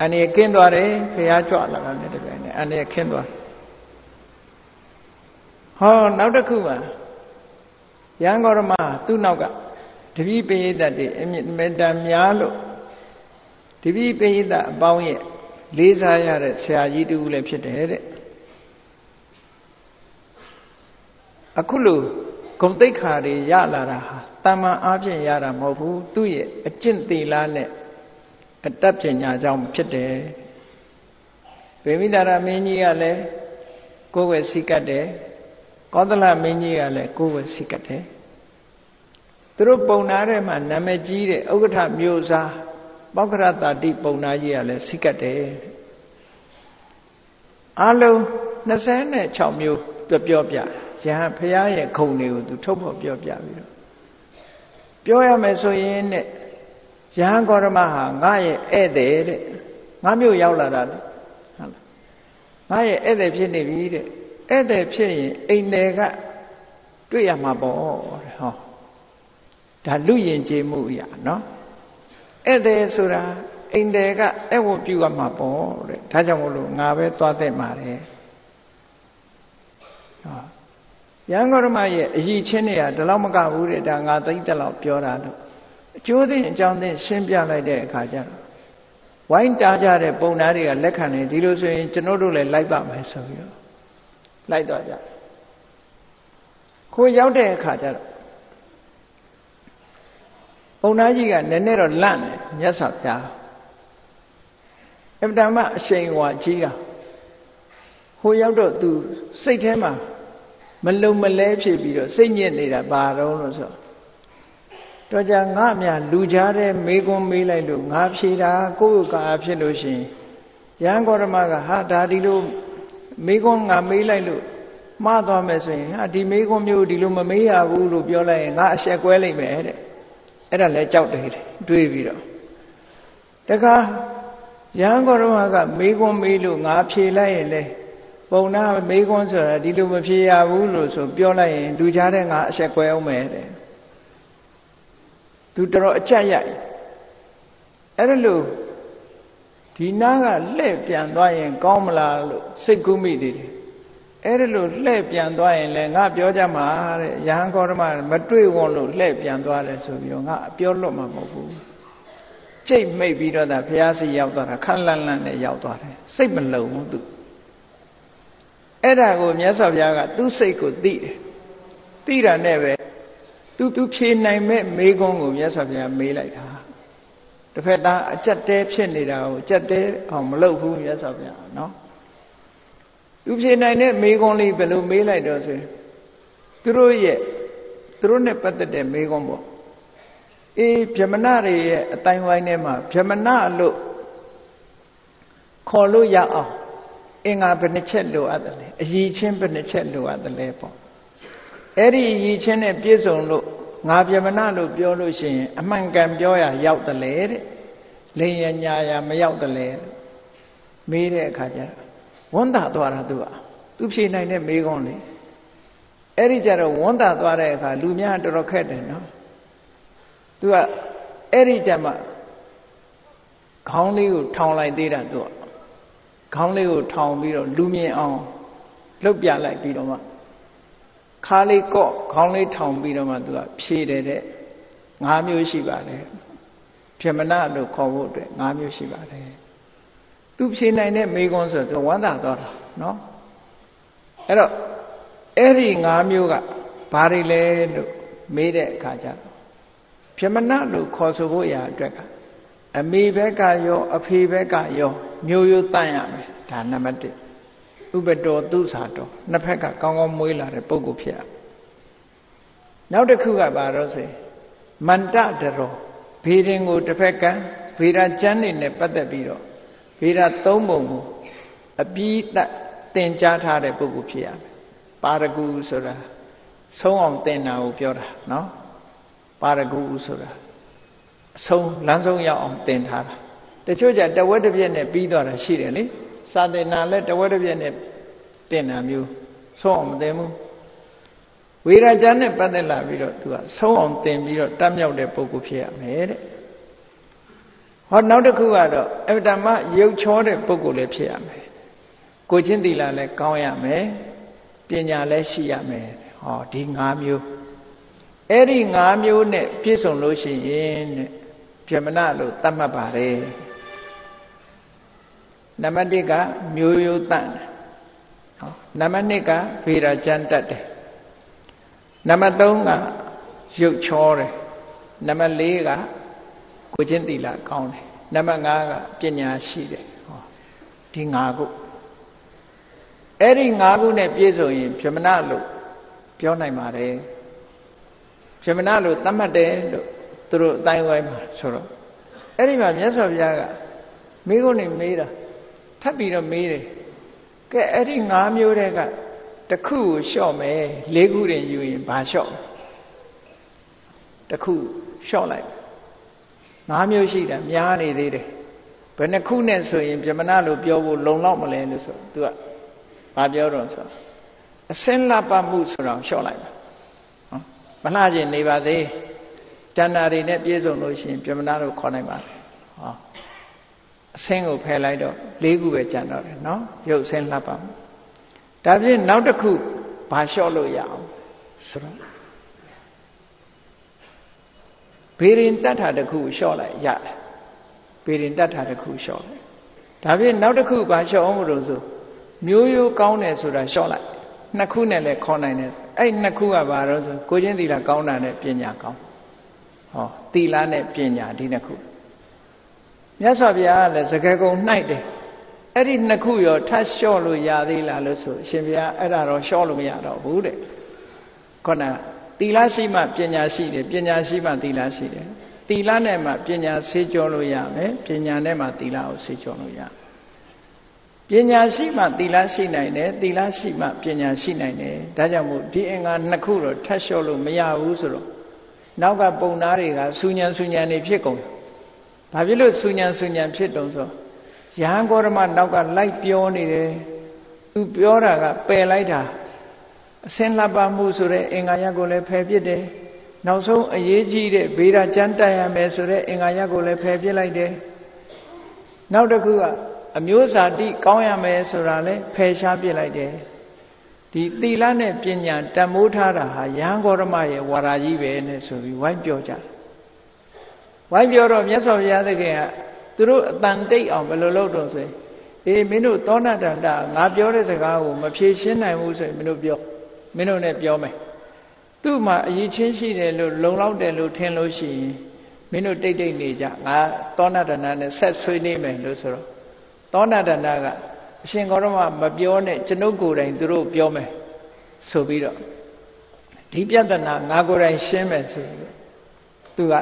အန္တရာယ်ကင်းသွားတယ်ဖះကြွလာတာနဲ့တကယ်နဲ့အန္တရာယ်ခင်းသွား ဟောနောက်တစ်ခုပါရန်ကောရမသူ့နောက်ကတပိပိယတတ်တွေအမေတ္တများလို့တပိပိယတအပေါင်းရဲ့လေးစားရတဲ့ဆရာကြီးတူလည်းဖြစ်တယ်တဲ့အခုလို့ဂုံတိတ်ခါတွေရလာတာဟာတမန်အားဖြင့်ရတာမဟုတ်ဘူးသူ့ရဲ့အကျင့်သီလနဲ့အတတ်ပညာကြောင့်ဖြစ်တယ်ဗေမိတာရမင်းကြီးကလည်းကိုယ်ဝယ်စိကတ်တယ် ကောသလမင်းကြီးကလည်းကိုယ်ဝယ်စိကတ်တယ်သူတို့ပုံနာထဲမှာနာမည်ကြီးတဲ့ဥက္ကဋ္ဌမျိုးစားပောက္ခရတာတိပုံနာကြီးကလည်းစိကတ်တယ်အလုံး26မျိုးပြောပြောပြရဟန်းဖရာရဲ့ခုံတွေကိုသူထုတ်ဖို့ပြောပြပြီးတော့ပြောရမယ်ဆိုရင်တဲ့ရဟန်းဂေါရမဟာငါရဲ့ဧည့်သည်တဲ့ငါမျိုးရောက်လာတာလေဟုတ်လားငါရဲ့ဧည့်သည်ဖြစ်နေပြီတဲ့ ဧည့်သည်ဖြစ်ရင်အိမ်တယ်ကတွေ့ရမှာပေါ့တဲ့ဟောဒါလူယဉ်ကျေးမှုအရာနော်ဧည့်သည်ဆိုတာအိမ်တယ်ကအဲ့ဝပြုရမှာပေါ့တဲ့ဒါကြောင့်မလို့ငါပဲသွားတဲ့မှာတဲ့ဟောရန်ကုန်ရမရဲ့အည်ချင်းတွေကဒီလောက်မကဘူးတဲ့ဒါငါသိတဲ့လောက်ပြောတာလို့အကျိုးသိအကြောင်းသိရှင်းပြလိုက်တဲ့အခါကျတော့ဝိုင်းတားကြတဲ့ပုံသားတွေကလက်ခံနေဒီလိုဆိုရင်ကျွန်တော်တို့လည်းလိုက်ပါမယ်ဆိုပြီးတော့ လိုက်တော့ကြခိုးရောက်တဲ့အခါကျတော့ပုံသားကြီးကနည်းနည်းတော့လန့်တယ်မြတ်စွာဘုရားအဗ္ဗဓမ္မအရှိန်ဝါကြီးကဟိုရောက်တော့သူစိတ်ထဲမှာမလုံမလဲဖြစ်ပြီးတော့စိတ်ညစ်နေတာဘာတော့လို့ဆိုတော့ကြာငါအမြလူကြားတဲ့မေကွန်မေးလိုက်လို့ငါဖြေတာကိုယ့်ကာဖြစ်လို့ရှိရင်ရဟန်းဂေါရမကဟာဒါဒီလို မေကွန်ငါမေးလိုက်လို့မှားသွားမယ်ဆိုရင်ဟာဒီမေကွန်မျိုးဒီလိုမမေးရဘူးလို့ပြောလိုက်ရင်ငါအဆက်ကွဲလိုက်မယ်တဲ့အဲ့ဒါလည်းကြောက်တယ်တွေးပြီးတော့တခါရဟန်းဂေါရမကမေကွန်မေးလို့ငါဖြေလိုက်ရင်လေပုံနာမေးခွန်းဆိုတာဒီလိုမဖြေရဘူးလို့ဆိုပြောလိုက်ရင်လူကြားတဲ့ငါအဆက်ကွဲအောင်မယ်တဲ့သူတော်အကြက်ရိုက်အဲ့ဒါလို့ ဒီနားကလှဲ့ပြန်သွားရင် ကောင်းမလားလို့စိတ်ကူးမိသေးတယ်အဲ့ဒါလို့လှဲ့ပြန်သွားရင်လည်းငါပြောကြမှာတဲ့ရဟန်းကောဓမမတွေ့ဝွန်လို့လှဲ့ပြန်သွားတယ်ဆိုပြီးတော့ငါပြောလွတ်မှာမဟုတ်ဘူးကြိတ်မိတ်ပြီးတော့ဒါဖះစီရောက်သွားတာခက်လန့်လန့်နဲ့ရောက်သွားတယ်စိတ်မလုံဘူးသူအဲ့ဒါကိုမြတ်စွာဘုရားကသူ့စိတ်ကိုသိတယ်သိတာနဲ့ပဲသူသူဖြေနိုင်မဲ့မေးခွန်းကိုမြတ်စွာဘုရားမေးလိုက်တာ တစ်ဖက်သားအကြက်တဲဖြစ်နေတာကိုကြက်တဲအောင်မလုပ်ဘူးမြတ်စွာဘုရားနော်သူဖြေနိုင်တဲ့မေးခွန်းလေးဘယ်လိုမေးလိုက်တော့ဆိုသူတို့ရဲ့သူတို့နဲ့ပတ်သက်တဲ့မေးခွန်းပေါ့အေးဗြဟ္မဏတွေရဲ့အတိုင်းဝိုင်းထဲမှာဗြဟ္မဏလို့ခေါ်လို့ရအောင်အင်္ဂါဘယ်နှချက်လိုအပ်တယ်လဲအည်ချင်းဘယ်နှချက်လိုအပ်တယ်လဲပေါ့အဲ့ဒီအည်ချင်းနဲ့ပြည့်စုံလို့ ငါပြမနာလို့ပြောလို့ရှိရင်အမှန်ကန်ပြောရရောက်တယ်လေတဲ့လိန်ရညာရမရောက်တယ်လေမေးတဲ့အခါကျတော့ဝန်တာသွားတာသူကသူဖြေနိုင်တဲ့မေးခွန်းလေအဲ့ဒီကျတော့ဝန်တာသွားတဲ့အခါလူများတော်တော်ခက်တယ်နော်သူကအဲ့ဒီကျမှခေါင်းလေးကိုထောင်လိုက်သေးတာသူကခေါင်းလေးကိုထောင်ပြီးတော့လူမြင်အောင်လှုပ်ပြလိုက်ပြီးတော့မှ ခါလေးကော့ခေါင်းလေးထောင်ပြီးတော့မှသူကဖြေတယ်တဲ့၅မျိုးရှိပါတယ်ပြမနာလို့ခေါ်ဖို့အတွက်၅မျိုးရှိပါတယ်သူဖြေနိုင်တဲ့မိကွန်းဆိုတော့ဝမ်းသာသွားတာနော်အဲ့တော့အဲ့ဒီ၅မျိုးကဘာတွေလဲလို့မေးတဲ့အခါကျတော့ပြမနာလို့ခေါ်ဆိုဖို့ရာအတွက်ကအမေဘက်ကရော အဖေဘက်ကရောမျိုးရိုးတန့်ရမယ်ဒါနံပါတ်1 ဥပတော်သူစာတော်နှစ်ဖက်ကကောင်းကောင်းမွေးလာတဲ့ပုဂ္ဂိုလ်ဖြစ်ရနောက်တစ်ခုကဘာတော့ဆိုမန္တတရောဘေးရင်ကိုတစ်ဖက်ကဗေဒကျမ်းနေနဲ့ပတ်သက်ပြီးတော့ဗေဒသုံးပုံကိုအပြီးတတ်သင်ကြားထားတဲ့ပုဂ္ဂိုလ်ဖြစ်ရမယ်ပါရဂုဆိုတာဆုံးအောင်သင်တာကိုပြောတာနော်ပါရဂုဆိုတာအဆုံးလမ်းဆုံးရောက်အောင်သင်ထားတာတချို့ကြတဝက်တစ်ပြက်နဲ့ပြီးသွားတာရှိတယ်လေ စာသင်တာလည်းတဝက်တစ်ပြက်နဲ့သင်တာမျိုးဆုံးအောင်မသင်ဘူးဝေရာဇာနဲ့ပတ်သက်လာပြီးတော့သူကဆုံးအောင်သင်ပြီးတော့တတ်မြောက်တဲ့ပုဂ္ဂိုလ်ဖြစ်ရမယ်တဲ့ဟောနောက်တစ်ခုကတော့အဗ္ဗဓမ္မရုပ်ချောတဲ့ပုဂ္ဂိုလ်လည်းဖြစ်ရမယ်ကိုချင်းသီလလည်းကောင်းရမယ်ပညာလည်းရှိရမယ်ဟောဒီ၅မျိုးအဲ့ဒီ၅မျိုးနဲ့ပြည့်စုံလို့ရှိရင်တဲ့ပြမနာလို့သတ်မှတ်ပါတယ် နံပါတ်1ကမျိုးရိုးတန့်တယ်ဟောနံပါတ်2ကဗေဒကျမ်းတတ်တယ်နံပါတ်3ကရုပ်ချောတယ်နံပါတ်4ကကိုချင်းတီလာကောင်းတယ်နံပါတ်5ကပညာရှိတယ်ဟောဒီ5ခုအဲ့ဒီ5ခုနဲ့ပြည့်စုံရင်ဗြဟ္မဏလို့ပြောနိုင်ပါတယ်ဗြဟ္မဏလို့သတ်မှတ်တယ်လို့သူတို့အတိုင်းဝိုင်းမှာဆိုတော့အဲ့ဒီမှာမြတ်စွာဘုရားကမိကုန်းနေမေးတာ ထပ်ပြီးတော့မေးတယ်ကဲအဲ့ဒီ၅မျိုးတည်းကတစ်ခုကိုလျှော့မယ်၄ခုတင်ယူရင်ဘာလျှော့တစ်ခုလျှော့လိုက်၅မျိုးရှိတာများနေသေးတယ်ဘယ်နှခုနဲ့ဆိုရင်ပြမနာလို့ပြောဖို့လုံလောက်မလဲလို့ဆိုသူကဘာပြောတော့ဆိုအစင်းလပမှုဆိုတော့လျှော့လိုက်ပါနော်မလှခြင်းနေပါသေးတဏ္ဍာတွေနဲ့ပြည့်စုံလို့ရှိရင်ပြမနာလို့ခေါ်နိုင်ပါတယ်ဟော အစင်းကိုဖယ်လိုက်တော့၄ခုပဲကျန်တော့တယ်နော်ရုပ်အစင်းလှပမှုဒါဖြင့်နောက်တစ်ခုဘာလျှော့လို့ရအောင်ဆိုတော့ဘေရင်တတ်တာတစ်ခုလျှော့လိုက်ရတယ်ဘေရင်တတ်တာတစ်ခုလျှော့လိုက်ဒါဖြင့်နောက်တစ်ခုဘာလျှော့အောင်လို့ဆိုမျိုးရိုးကောင်းတယ်ဆိုတာလျှော့လိုက်နှစ်ခုနဲ့လည်းခေါ်နိုင်တယ်အဲ့နှစ်ခုကဘာလို့ဆိုကိုချင်းသီလကောင်းတာနဲ့ပညာကောင်းဟောသီလနဲ့ပညာဒီနှစ်ခု မြတ်စွာဘုရားကလည်းစကယ်ကုံနှိုက်တယ်အဲ့ဒီနှစ်ခုရောထပ်လျှော့လို့ရသေးလားလို့ဆိုအရှင်ဘုရားအဲ့ဒါတော့လျှော့လို့မရတော့ဘူးတဲ့ခုနသီလရှိမှပညာရှိတယ်ပညာရှိမှသီလရှိတယ်သီလနဲ့မှပညာဆေးကြောလို့ရမယ်ပညာနဲ့မှသီလကိုဆေးကြောလို့ရပညာရှိမှသီလရှိနိုင်တယ်သီလရှိမှပညာရှိနိုင်တယ်ဒါကြောင့်မို့ဒီအင်္ဂါနှစ်ခုတော့ထပ်လျှော့လို့မရဘူးဆိုတော့နောက်ကပုံသားတွေကစူညံစူညံနေဖြစ်ကုန် ဘာဖြစ်လို့စူညံစူညံဖြစ်တုံဆိုရဟန်းဂေါရမနောက်ကလိုက်ပြောနေတယ်သူပြောတာကပယ်လိုက်တာအစင်လှပမှုဆိုတဲ့အင်္ဂါရပ်ကိုလည်းဖယ်ပစ်တယ်နောက်ဆုံးအရေးကြီးတဲ့ဗေဒကျမ်းတိုက်ရမယ်ဆိုတဲ့အင်္ဂါရပ်ကိုလည်းဖယ်ပစ်လိုက်တယ်နောက်တစ်ခုကအမျိုးဇာတိကောင်းရမယ်ဆိုတာလည်းဖယ်ရှားပစ်လိုက်တယ်ဒီသီလနဲ့ပညာတန်မိုးထားတာဟာရဟန်းဂေါရမရဲ့ဝါရာကြီးပဲနဲ့ဆိုပြီးဝိုင်းပြောကြတယ် ဝိုင်းပြောတော့မြတ်စွာဘုရားသခင်ကသူတို့အတန်တိတ်အောင်ဘယ်လိုလုပ်တော့ဆိုရင်အေးမင်းတို့သောဏတန္တငါပြောတဲ့စကားကိုမဖြေရှင်းနိုင်ဘူးဆိုရင်မင်းတို့ပြောမင်းတို့နဲ့ပြောမယ်သူ့မှာအရေးချင်းရှိတယ်လို့လုံလောက်တယ်လို့ထင်လို့ရှိရင်မင်းတို့တိတ်တိတ်နေကြငါသောဏတန္တနဲ့ဆက်ဆွေးနေမယ်လို့ဆိုတော့သောဏတန္တကအရှင်ကောရမမပြောနဲ့ကျွန်ုပ်ကိုယ်တိုင်သူတို့ပြောမယ်ဆိုပြီးတော့ဒီပြဿနာငါကိုယ်တိုင်ရှင်းမယ်ဆိုပြီးသူက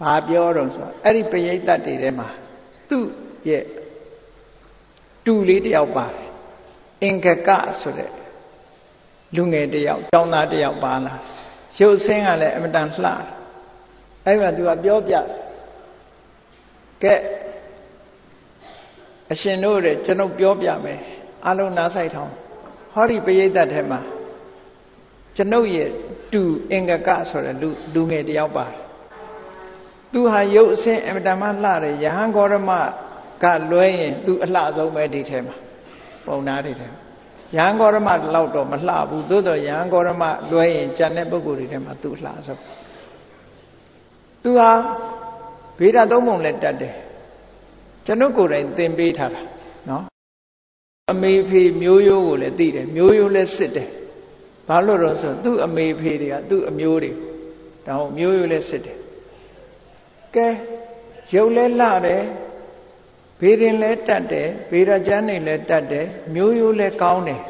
ဘာပြောတော့ဆိုအဲ့ဒီပရိသတ်တွေထဲမှာသူ့ရဲ့တူလေးတယောက်ပါတယ်အင်္ဂကဆိုတဲ့လူငယ်တယောက်တောင်းသားတယောက်ပါလာရုပ်ဆင်းကလည်းအမတန်လှအဲ့မှာသူကပြောပြကဲအရှင်တို့တဲ့ကျွန်ုပ်ပြောပြမယ်အလုံးနားဆိုင်ထောင်းဟောဒီပရိသတ်ထဲမှာကျွန်ုပ်ရဲ့တူအင်္ဂကဆိုတဲ့လူလူငယ်တယောက်ပါတယ် သူဟာရုပ်အဆင်းအမတန်မှလှတယ်ယဟန်ဂေါရမကလွဲရင်သူအလှဆုံးပဲဒီထဲမှာပုံနာတွေထဲယဟန်ဂေါရမလောက်တော့မလှဘူးသို့တော့ယဟန်ဂေါရမလွဲရင်ကျန်တဲ့ပုဂ္ဂိုလ်တွေထဲမှာသူအလှဆုံးသူဟာဗေဒသုံးပုံလည်းတတ်တယ်ကျွန်ုပ်ကိုယ်တိုင်သင်ပေးထားတာနော်အမေဖေမျိုးရိုးကိုလည်းသိတယ်မျိုးရိုးလည်းစစ်တယ်ဘာလို့တော့ဆိုသူ့အမေဖေတွေကသူ့အမျိုးတွေဒါဟုတ်မျိုးရိုးလည်းစစ်တယ် ကဲရုပ်လဲလှတယ်ဘေးရင်လဲတတ်တယ်ဘေးရကျမ်းနေလဲတတ်တယ်မျိုးရိုးလဲကောင်းတယ်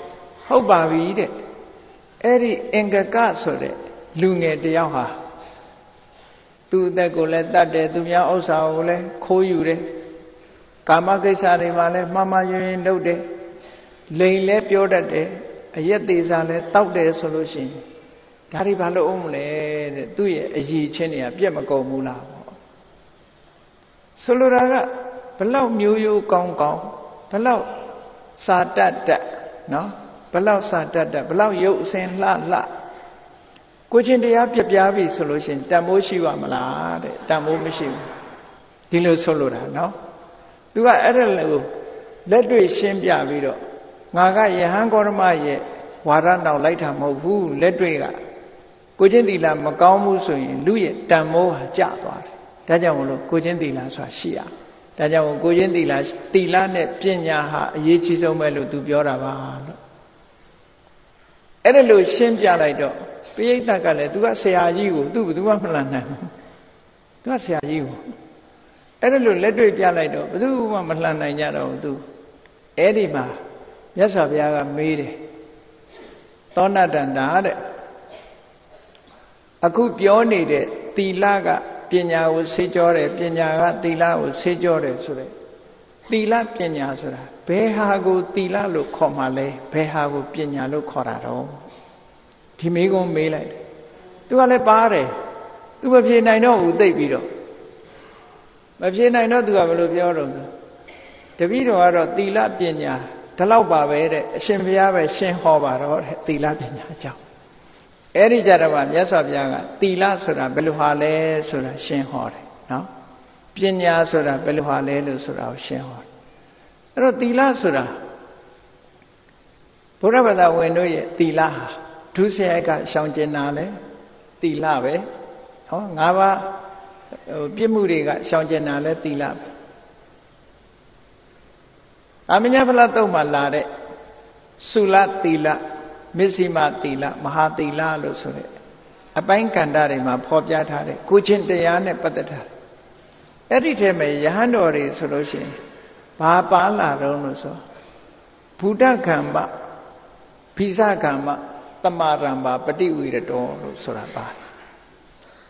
ဟုတ်ပါပြီတဲ့အဲ့ဒီအင်္ဂကဆိုတဲ့လူငယ်တယောက်ဟာသူ့အသက်ကိုလည်းတတ်တယ်သူများဥစ္စာကိုလည်းခိုးယူတယ်ကာမကိစ္စတွေမှာလည်းမှားမှားယွင်းယွင်းလုပ်တယ်လိန်လည်းပြောတတ်တယ်အယက်သေးစားလည်းတောက်တယ်ဆိုလို့ရှိရင်ဒါတွေဘာလို့အောင်မလဲတဲ့သူ့ရဲ့အည်ချင်းတွေကပြက်မကုန်ဘူးလား ဆိုလိုတာကဘလောက်မျိုးရိုးကောင်းကောင်းဘလောက်စာတတ်တတ်နော်ဘလောက်စာတတ်တတ်ဘလောက်ရုပ်အစဉ်လှလှကိုချင်းတရားပြပြပြီဆိုလို့ရှိရင်တန်မိုးရှိပါမလားတဲ့တန်မိုးမရှိဘူးဒီလိုဆိုလိုတာနော်သူကအဲ့ဒါကိုလက်တွေ့ရှင်းပြပြီးတော့ငါကယဟန်ကောရမရဲ့ဝါရနောက်လိုက်တာမဟုတ်ဘူးလက်တွေ့ကကိုချင်းသီလမကောင်းဘူးဆိုရင်လူရဲ့တန်မိုးဟာကျသွားတယ် ဒါကြောင့်မလို့ကိုချင်းသီလဆိုတာရှိရဒါကြောင့်ကိုချင်းသီလသီလနဲ့ပညာဟာအရေးကြီးဆုံးပဲလို့သူပြောတာပါလို့အဲ့ဒါလို့ရှင်းပြလိုက်တော့ပိဋကကလည်းသူကဆရာကြီးကိုသူ့ဘယ်သူမှမလန်နိုင်ဘူးသူကဆရာကြီးကိုအဲ့ဒါလို့လက်တွေ့ပြလိုက်တော့ဘယ်သူမှမလှန်နိုင်ကြတော့ဘူးသူအဲ့ဒီမှာမြတ်စွာဘုရားကမေးတယ်သောဏတန္တာတဲ့အခုပြောနေတဲ့သီလက ပညာကိုဆေးကြောတယ်ပညာကသီလကိုဆေးကြောတယ်ဆိုတဲ့သီလပညာဆိုတာဘယ်ဟာကိုသီလလို့ခေါ်မှလဲဘယ်ဟာကိုပညာလို့ခေါ်တာတော့ဒီမိကုံမေးလိုက်သူကလည်းပါတယ်သူမဖြေနိုင်တော့ဘူးသိပ်ပြီးတော့မဖြေနိုင်တော့သူကဘယ်လိုပြောတော့တပည့်တော်ကတော့သီလပညာဒီလောက်ပါပဲတဲ့အရှင်ဘုရားပဲရှင်းဟောပါတော့တဲ့သီလပညာအကြောင်း အဲ့ဒီကြတော့မြတ်စွာဘုရားကသီလဆိုတာဘယ်လိုဟာလဲဆိုတာရှင်းဟောတယ်နော်ပညာဆိုတာဘယ်လိုဟာလဲလို့ဆိုတာကိုရှင်းဟောတယ်အဲ့တော့သီလဆိုတာဘုရားဘာသာဝင်တို့ရဲ့သီလဟာဒုစရိုက်ကရှောင်ကျင်တာလဲသီလပဲဟောငါးပါးဟိုပြစ်မှုတွေကရှောင်ကျင်တာလဲသီလပဲအမညာဖလားတုံးမှာလာတဲ့သုလသီလ မစ္စိမသီလမဟာသီလလို့ဆိုတဲ့အပိုင်းကန္တတွေမှာဖော်ပြထားတဲ့ကိုချင်းတရားနဲ့ပတ်သက်တာအဲ့ဒီထဲမှာယဟန်တော်တွေဆိုလို့ရှိရင်ဘာပါလာတော့လို့ဆိုဘုဒ္ဓကံမဖိစကံမတမာရံပါပฏิဝိရတောလို့ဆိုတာပါတယ်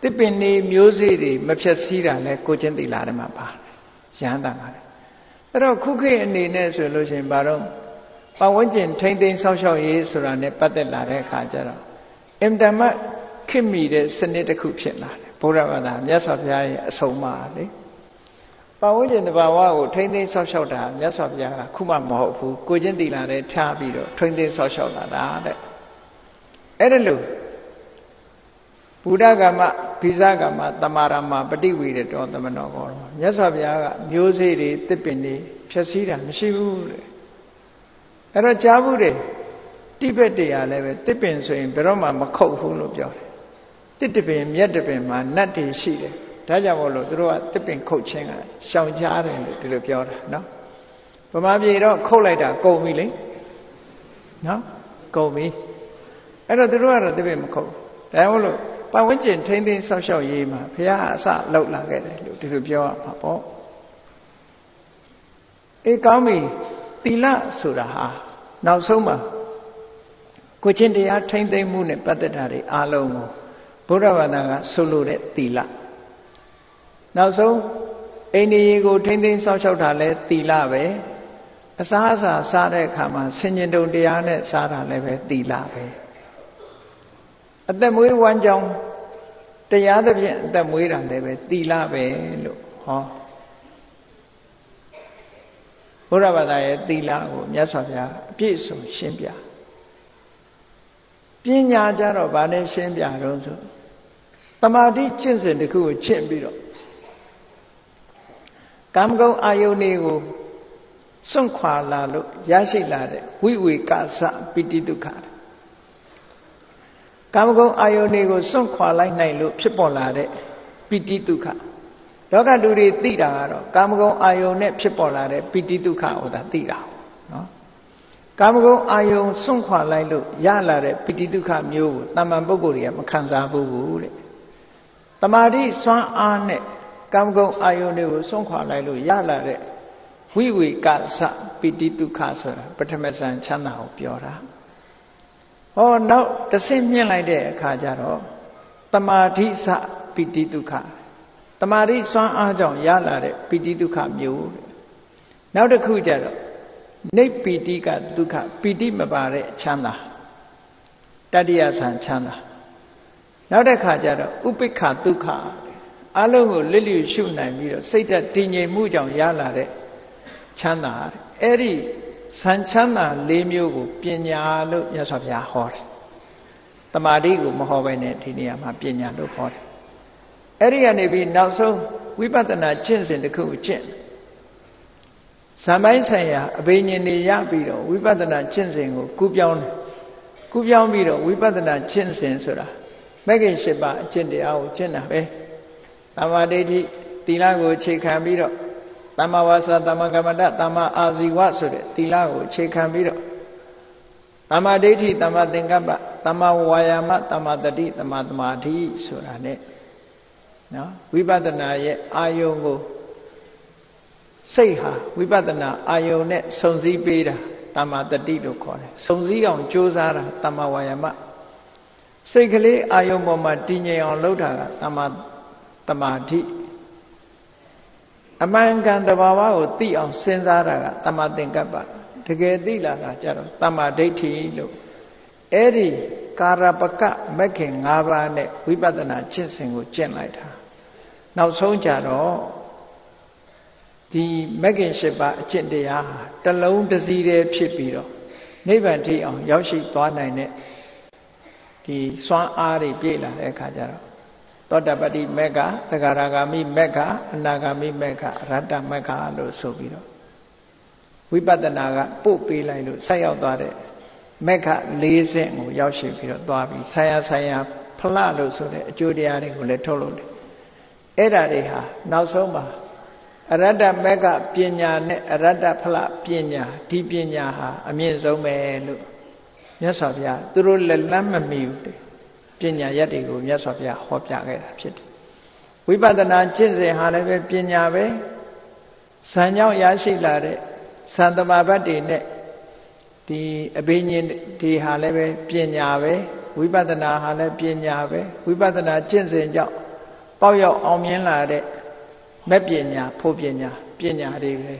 တစ်ပင်နေမျိုးစေ့တွေမဖြတ်စည်းတာလဲကိုချင်းသီလထဲမှာပါတယ်ရဟန္တာပါတယ်အဲ့တော့ခုခေတ်အနေနဲ့ဆိုလို့ရှိရင်ဘာတော့ ပတ်ဝန်းကျင်ထိမ့်သိမ်းဆောက်ရှောက်ရေးဆိုတာနဲ့ပတ်သက်လာတဲ့အခါကျတော့အင်တမတ်ခင်မိတဲ့စနစ်တစ်ခုဖြစ်လာတယ်ဘုရားဘာသာမြတ်စွာဘုရားရဲ့အဆုံးအမလေပတ်ဝန်းကျင်တဘာဝကိုထိမ့်သိမ်းဆောက်ရှောက်တာမြတ်စွာဘုရားကခုမှမဟုတ်ဘူးကိုချင်းတီလာတဲ့ထားပြီးတော့ထိမ့်သိမ်းဆောက်ရှောက်လာတာတဲ့အဲ့ဒါလို့ဘုဒ္ဓကမ္မဘိဇကမ္မတမာရမပฏิဝေရတောသမနောကောမြတ်စွာဘုရားကမျိုးစေ့တွေတစ်ပင်တွေဖြည့်ဆည်းတာမရှိဘူးတဲ့ အဲ့တော့ကြားဘူးတယ်တိဘက်တရားလည်းပဲတစ်ပင်ဆိုရင်ဘယ်တော့မှမခုတ်ဘူးလို့ပြောတယ်တစ်တပင်မြက်တပင်မှာနတ်တွေရှိတယ်ဒါကြောင့်မို့လို့သူတို့ကတစ်ပင်ခုတ်ခြင်းကရှောင်ကြားတယ်လို့ဒီလိုပြောတာနော်ဗမာပြည်တော့ခုတ်လိုက်တာကုန်ပြီလေနော်ကုန်ပြီအဲ့တော့သူတို့ကတော့တစ်ပင်မခုတ်ဒါကြောင့်မို့လို့ပတ်ဝန်းကျင်ထိမ့်သိမ်းဆောက်ရှောက်ရေးမှာဘုရားအစလောက်လာခဲ့တယ်လို့ဒီလိုပြောရမှာပေါ့အေးကောင်းပြီ သီလဆိုတာဟာနောက်ဆုံးမှာကိုချင်းတရားထိမ့်သိမ်းမှုနဲ့ပတ်သက်တာတွေအားလုံးကိုဘုရားဘာသာကဆိုလိုတဲ့သီလနောက်ဆုံးအိန္ဒိယကိုထိမ့်သိမ်းဆောက်ရှောက်တာလဲသီလပဲအစားအစာစားတဲ့အခါမှာဆင်ញင်တုံတရားနဲ့စားတာလည်းပဲသီလပဲအသက်မွေးဝမ်းကြောင်းတရားသဖြင့်အသက်မွေးတာလည်းပဲသီလပဲလို့ဟော ဘုရားဘာသာရဲ့သီလကိုမြတ်စွာဘုရားအပြည့်စုံရှင်းပြပညာကြတော့ဗာနဲ့ရှင်းပြတော့ဆိုတမာတိကျင့်စဉ်တစ်ခုကိုချင့်ပြီးတော့ကံကုံအာယုန်တွေကိုစွန့်ခွာလာလို့ရရှိလာတဲ့ဝိဝေကသပိတိဒုက္ခကာမဂုဏ်အာယုန်တွေကိုစွန့်ခွာလိုက်နိုင်လို့ဖြစ်ပေါ်လာတဲ့ပိတိဒုက္ခ လောကလူတွေသိတာကတော့ကာမဂုဏ်အာယုန်နဲ့ဖြစ်ပေါ်လာတဲ့ပိတိဒုက္ခဟောတာသိတာနော်ကာမဂုဏ်အာယုန်စွန့်ခွာလိုက်လို့ရလာတဲ့ပိတိဒုက္ခမျိုးကိုတမန်ပုဂ္ဂိုလ်တွေကမခံစားဘူးတဲ့တမာတိစွမ်းအားနဲ့ကာမဂုဏ်အာယုန်တွေကိုစွန့်ခွာလိုက်လို့ရလာတဲ့ဝိဝေကသပိတိဒုက္ခဆိုတာပထမဆန်ချမ်းသာကိုပြောတာဟောနောက်တစ်ဆင့်မြင့်လိုက်တဲ့အခါကျတော့တမာတိသပိတိဒုက္ခ တမာတိစွမ်းအားကြောင့်ရလာတဲ့ပိတိဒုက္ခမျိုးနောက်တစ်ခုကျတော့နေပိတိကဒုက္ခပိတိမပါတဲ့ချမ်းသာတတ္တိယဆံချမ်းသာနောက်တစ်ခါကျတော့ဥပိ္ပခဒုက္ခအလုံးကိုလစ်လျူရှုနိုင်ပြီးတော့စိတ်ဓာတ်တည်ငြိမ်မှုကြောင့်ရလာတဲ့ချမ်းသာအဲ့ဒီဆံချမ်းသာ၄မျိုးကိုပညာလို့မြတ်စွာဘုရားဟောတယ်တမာတိကိုမဟောဘဲနဲ့ဒီနေရာမှာပညာလို့ဟောတယ် အဲ့ဒီကနေပြီးနောက်ဆုံးဝိပဿနာကျင့်စဉ်တစ်ခုကိုကျင့်ဇံပိုင်းဆိုင်ရာအဘိညာဉ်တွေရပြီးတော့ဝိပဿနာကျင့်စဉ်ကိုကူးပြောင်းတယ်ကူးပြောင်းပြီးတော့ဝိပဿနာကျင့်စဉ်ဆိုတာမဂ္ဂင်၈ပါးအကျင့်တရားကိုကျင့်တာပဲတမ္မာဒိဋ္ဌိသီလကိုအခြေခံပြီးတော့တမ္မာဝါစာတမ္မာကမ္မန္တတမ္မာအာဇီဝဆိုတဲ့သီလကိုအခြေခံပြီးတော့တမ္မာဒိဋ္ဌိတမ္မာသင်္ကပ္ပတမ္မာဝါယာမတမ္မာတတိတမ္မာသမာဓိဆိုတာ ਨੇ နော်ဝိပဿနာရဲ့အာယုံကိုစိတ်ဟာဝိပဿနာအာယုံနဲ့စုံစည်းပေးတာတမ္မာတတိလို့ခေါ်တယ်စုံစည်းအောင်ကြိုးစားတာတမ္မာဝါယာမစိတ်ကလေးအာယုံပေါ်မှာတည်ငြိမ်အောင်လုပ်တာကတမ္မာတမာဓိအမှန်ကန်တဘာဝကိုသိအောင်စဉ်းစားတာကတမ္မာသင်္ကပ္ပတကယ်သိလာတာကြတော့တမ္မာဒိဋ္ဌိလို့အဲ့ဒီကာရပကမက္ခင်၅ပါးနဲ့ဝိပဿနာကျင့်စဉ်ကိုကျင့်လိုက်တာ နောက်ဆုံးကြတော့ဒီမဂ္ဂင်၈ပါးအကျင့်တရားဟာတလုံးတစည်းတည်းဖြစ်ပြီးတော့နိဗ္ဗာန်ထိအောင်ရောက်ရှိသွားနိုင်တဲ့ဒီစွမ်းအားတွေပြည့်လာတဲ့အခါကျတော့သောတပတိမေကသဂရဂာမိမေကအနာဂာမိမေကရတ္တမေကလို့ဆိုပြီးတော့ဝိပဿနာကပို့ပေးလိုက်လို့ဆက်ရောက်သွားတဲ့မေက၄ဆင့်ကိုရောက်ရှိပြီးတော့သွားပြီးဆာယဆာယဖလလို့ဆိုတဲ့အကျိုးတရားတွေကိုလည်းထုတ်လို့တယ် အဲ့ဓာတွေဟာနောက်ဆုံးမှာအရတ္တမက်ကပညာနဲ့အရတ္တဖလပညာဒီပညာဟာအမြင့်ဆုံးပဲလို့မြတ်စွာဘုရားသူတို့လက်လန်းမမီဘူးပညာရက်တွေကိုမြတ်စွာဘုရားဟောပြခဲ့တာဖြစ်တယ်ဝိပဿနာကျင့်စဉ်ဟာလည်းပဲပညာပဲဇံကြောင့်ရရှိလာတဲ့သံတမာဘတ်တွေနဲ့ဒီအဘိညာဉ်ဒီဟာလည်းပဲပညာပဲဝိပဿနာဟာလည်းပညာပဲဝိပဿနာကျင့်စဉ်ကြောင့် ပေါက်ရောက်အောင်မြင်လာတဲ့မဲ့ပညာဖို့ပညာပညာတွေပဲ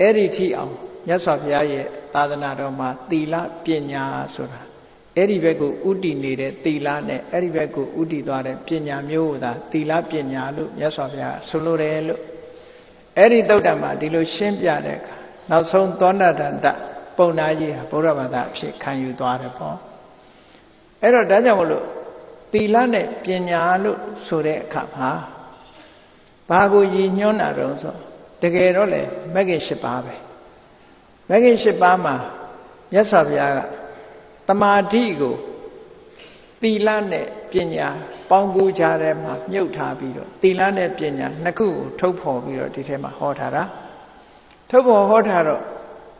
အဲ့ဒီထိအောင်မြတ်စွာဘုရားရဲ့သာသနာတော်မှာသီလပညာဆိုတာအဲ့ဒီဘက်ကိုဥတည်နေတဲ့သီလနဲ့အဲ့ဒီဘက်ကိုဥတည်သွားတဲ့ပညာမျိုးကိုသာသီလပညာလို့မြတ်စွာဘုရားဆိုလိုတယ်လို့အဲ့ဒီသုတ်တံမှာဒီလိုရှင်းပြတဲ့အခါနောက်ဆုံးသောဏတန္တပုံနာကြီးဟာဘုရားဘာသာအဖြစ်ခံယူသွားတယ်ပေါ့အဲ့တော့ဒါကြောင့်မလို့ သီလနဲ့ပညာလို့ဆိုတဲ့အခါမှာဘာကိုရည်ညွှန်းတာတော့ဆိုတကယ်တော့လေမဂ္ဂင်၈ပါးပဲမဂ္ဂင်၈ပါးမှာမြတ်စွာဘုရားကတမာတိကိုသီလနဲ့ပညာပေါင်းကူးကြတဲ့မှာမြုပ်ထားပြီးတော့သီလနဲ့ပညာနှစ်ခုကိုထုတ်ဖော်ပြီးတော့ဒီထဲမှာဟောထားတာထုတ်ဖော်ဟောထားတော့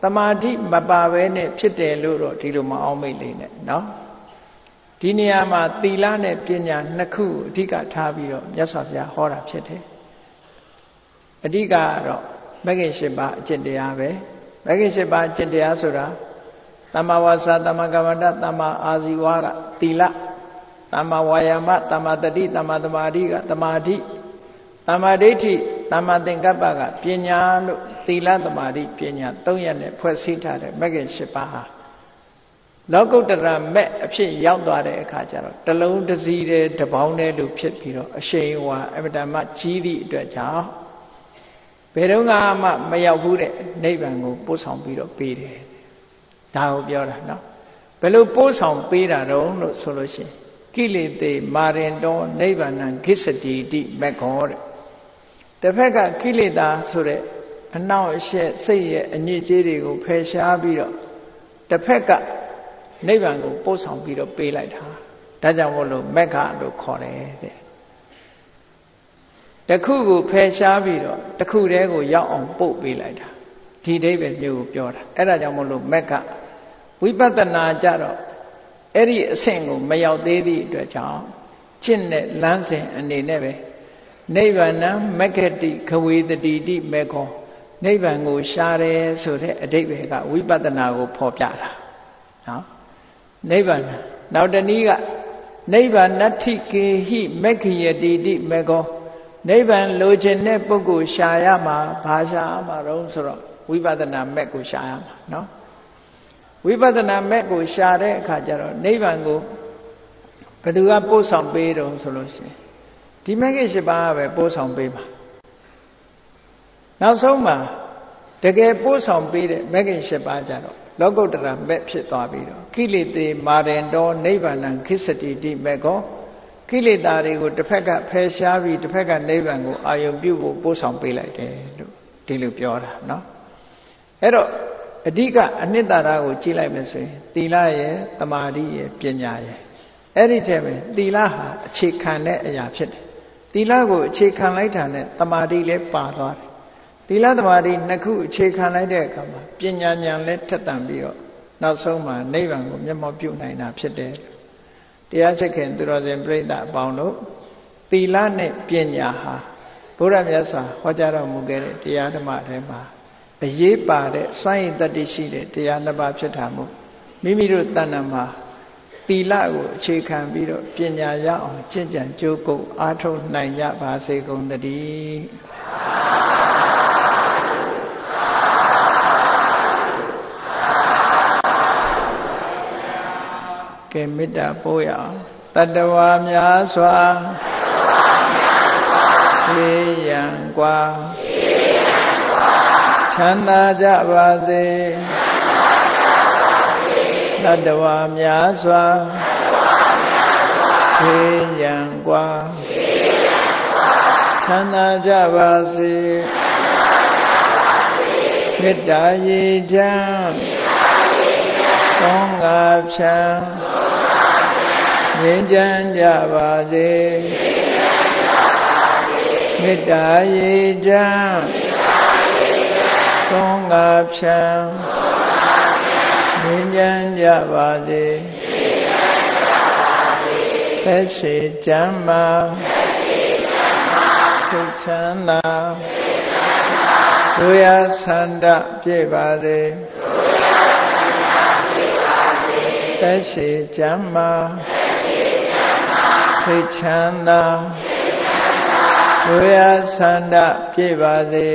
တမာတိမပါဘဲနဲ့ဖြစ်တယ်လို့တော့ဒီလိုမအောင်မိတ်လေးနဲ့နော် ဒီနေရာမှာသီလနဲ့ပညာနှစ်ခုအဓိကထားပြီးတော့မြတ်စွာဘုရားဟောတာဖြစ်တယ်အဓိကကတော့မဂ္ဂင်၈ပါးအကျင့်တရားပဲမဂ္ဂင်၈ပါးအကျင့်တရားဆိုတာတမ္မာဝါစာတမ္မာကမ္မန္တတမ္မာအာဇီဝကသီလတမ္မာဝါယာမတမ္မာတတိတမ္မာသမာဓိကတမာဓိတမ္မာဒိဋ္ဌိတမ္မာသင်္ကပ္ပကပညာလို့သီလသမာဓိပညာ၃ရက်နဲ့ဖွဲ့စည်းထားတဲ့မဂ္ဂင်၈ပါးဟာ လောကုတ္တရာမဲ့အဖြစ်ရောက်သွားတဲ့အခါကျတော့တလုံးတစည်းတဲ့တပေါင်းတဲ့လူဖြစ်ပြီးတော့အရှိန်ဝါအမတမကြီးသည့်အတွက်ကြောင့်ဘယ်တော့မှမရောက်ဘူးတဲ့နိဗ္ဗာန်ကိုပို့ဆောင်ပြီးတော့ပေးတယ်ဒါကိုပြောတာနော်ဘယ်လိုပို့ဆောင်ပေးတာတော့လို့ဆိုလို့ရှိရင်ကိလေသေမာရင်တော်နိဗ္ဗာန်ခိစတိတိမခောတဲ့တစ်ဖက်ကကိလေသာဆိုတဲ့အနောက်အရှက်စိတ်ရဲ့အညစ်အကြေးတွေကိုဖယ်ရှားပြီးတော့တစ်ဖက်က နိဗ္ဗာန်ကိုပို့ဆောင်ပြီးတော့ပေးလိုက်တာဒါကြောင့်မို့လို့မက္ခလို့ခေါ်တယ်တဲ့တခုကိုဖယ်ရှားပြီးတော့တခုတည်းကိုရောက်အောင်ပို့ပေးလိုက်တာဒီအိဗယ်မျိုးကိုပြောတာအဲ့ဒါကြောင့်မို့လို့မက္ခဝိပဿနာကြတော့အဲ့ဒီအဆင့်ကိုမရောက်သေးသည့်အတွက်ကြောင့်ကျင့်တဲ့လမ်းစဉ်အနေနဲ့ပဲနိဗ္ဗာန်မက္ခတိခဝေတတိတိမေခောနိဗ္ဗာန်ကိုရှားတယ်ဆိုတဲ့အဓိပ္ပာယ်ကဝိပဿနာကိုဖော်ပြတာနော် နိဗ္ဗာန်နောက်တနည်းကနိဗ္ဗာန်နတ္ထိကေဟိမက္ခယတိတိမေခောနိဗ္ဗာန်လိုချင်တဲ့ပုဂ္ဂိုလ်ရှာရမှာဘာရှာရမှာတော့ဆိုတော့ဝိပဿနာမက်ကိုရှာရမှာနော်ဝိပဿနာမဲ့ကိုရှာတဲ့အခါကျတော့နိဗ္ဗာန်ကိုဘယ်သူကပို့ဆောင်ပေးတော့ဆိုလို့ရှိရင်ဒီမဂ္ဂင်၈ပါးကပဲပို့ဆောင်ပေးမှာနောက်ဆုံးမှာတကယ်ပို့ဆောင်ပေးတဲ့မဂ္ဂင်၈ပါးကြတော့လောကုတ္တရာမဲ့ဖြစ်သွားပြီးတော့ကိလေသေမာရင်တော်နိဗ္ဗာန်ခိစတိတိမဲ့ကောကိလေသာတွေကိုတစ်ဖက်ကဖယ်ရှားပြီးတစ်ဖက်ကနိဗ္ဗာန်ကိုအာယုံပြုဖို့ပို့ဆောင်ပေးလိုက်တယ်လို့ဒီလိုပြောတာเนาะ အဲ့တော့အဓိကအနှစ်သာရကိုကြည့်လိုက်မယ်ဆိုရင်သီလရဲ့တမာတိရဲ့ပညာရဲ့အဲ့ဒီထဲမှာသီလဟာအခြေခံတဲ့အရာဖြစ်တယ်သီလကိုအခြေခံလိုက်တာနဲ့တမာတိလည်းပါသွားတယ် သီလတမာတိနှစ်ခုအခြေခံလိုက်တဲ့အခါမှာပညာဉာဏ်လည်းထက်သန်ပြီးတော့နောက်ဆုံးမှာနိဗ္ဗာန်ကိုမျက်မှောက်ပြုနိုင်တာဖြစ်တယ်တရားချက်ခင်သူတော်စင်ပြိဿအပေါင်းတို့သီလနဲ့ပညာဟာဘုရားမြတ်စွာဟောကြားတော်မူခဲ့တဲ့တရားဓမ္မထဲမှာအရေးပါတဲ့စွန့်ရည်တတ္တိရှိတဲ့တရားနှစ်ပါးဖြစ်တာမို့မိမိတို့တဏ္ဍမှာသီလကိုအခြေခံပြီးတော့ပညာရအောင်ကျင့်ကြံကြိုးကုပ်အားထုတ်နိုင်ကြပါစေကုန်သတည်း ကဲမေတ္တာပို့ရအောင်တတဝါများစွာေးရန်กว่าချမ်းသာကြပါစေတတဝါများစွာေးရန်กว่าချမ်းသာကြပါစေမေတ္တာရေချမ်းကောင်းငါဖြံ ငြိမ်းချမ်းကြပါစေမေတ္တာရေချမ်းသုံးငါဖြံငြိမ်းချမ်းကြပါစေသက်ရှိချမ်းမာစိတ်ချမ်းသာတို့ရဆန္ဒပြည့်ပါစေသက်ရှိချမ်းမာ စိတ်ချမ်းသာတို့ရဆန္ဒပြည့်ပါစေ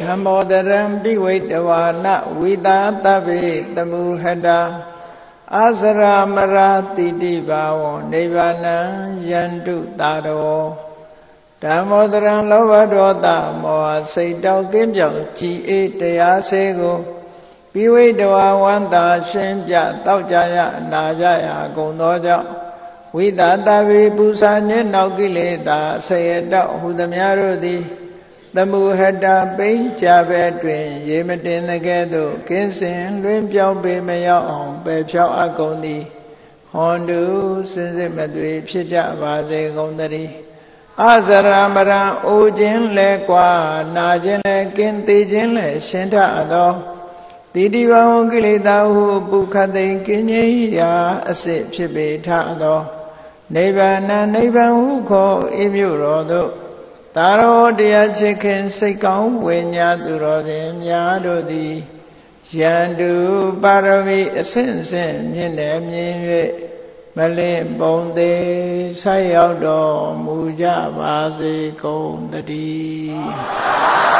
ဓမ္မောတရံပိဝိတဝါနဝိသာတဗ္ဗေတမုဟတာအာစရာမရာတိတိဘာဝောနိဗ္ဗာနံယန္တုတာရောဓမ္မောတရံလောဘဒေါသမောဟစိတ်တောက်ကင်းပြောင်းကြည်အေးတရားစေကို ပိဝိတဝါဝန္တာရှင်းပြတောက်ကြရအနာကြရအကုန်သောကြောင့်ဝိသတဗေပူဇာနှင့်နောက်ကိလေသာဆေရတောဟူသမျှတို့သည်သမုဟတာပိဉ္ကြပဲတွင် ရေမတင်တဲ့ကဲ့သို့ကင်းစင်လွင်ပြောင်းပေမရောက်အောင်ပယ်ဖြောက်အပ်ကုန်သည်ဟွန်တုစင်စစ်မသွေဖြစ်ကြပါစေကုန်သတည်းအဇရမရံအိုခြင်းလဲကွာနာခြင်းလဲကင်းသေးခြင်းလဲရှင်းထသော တိတိဘဝကိလေသာဟုပုခတ်သိကင်းငြိရာအစစ်ဖြစ်ပေထသောနိဗ္ဗာန်နိဗ္ဗာန်ဟုခေါ်အေးမြို့တော်သို့သာရောတရားချစ်ခင်စိတ်ကောင်းဝိညာသူတော်စင်များတို့သည်ယန္တုပါရမီအဆင့်ဆင့်မြင့်တယ်မြင်၍မလင့်ပုံသေးဆက်ရောက်တော်မူကြပါစေကုန်တည်း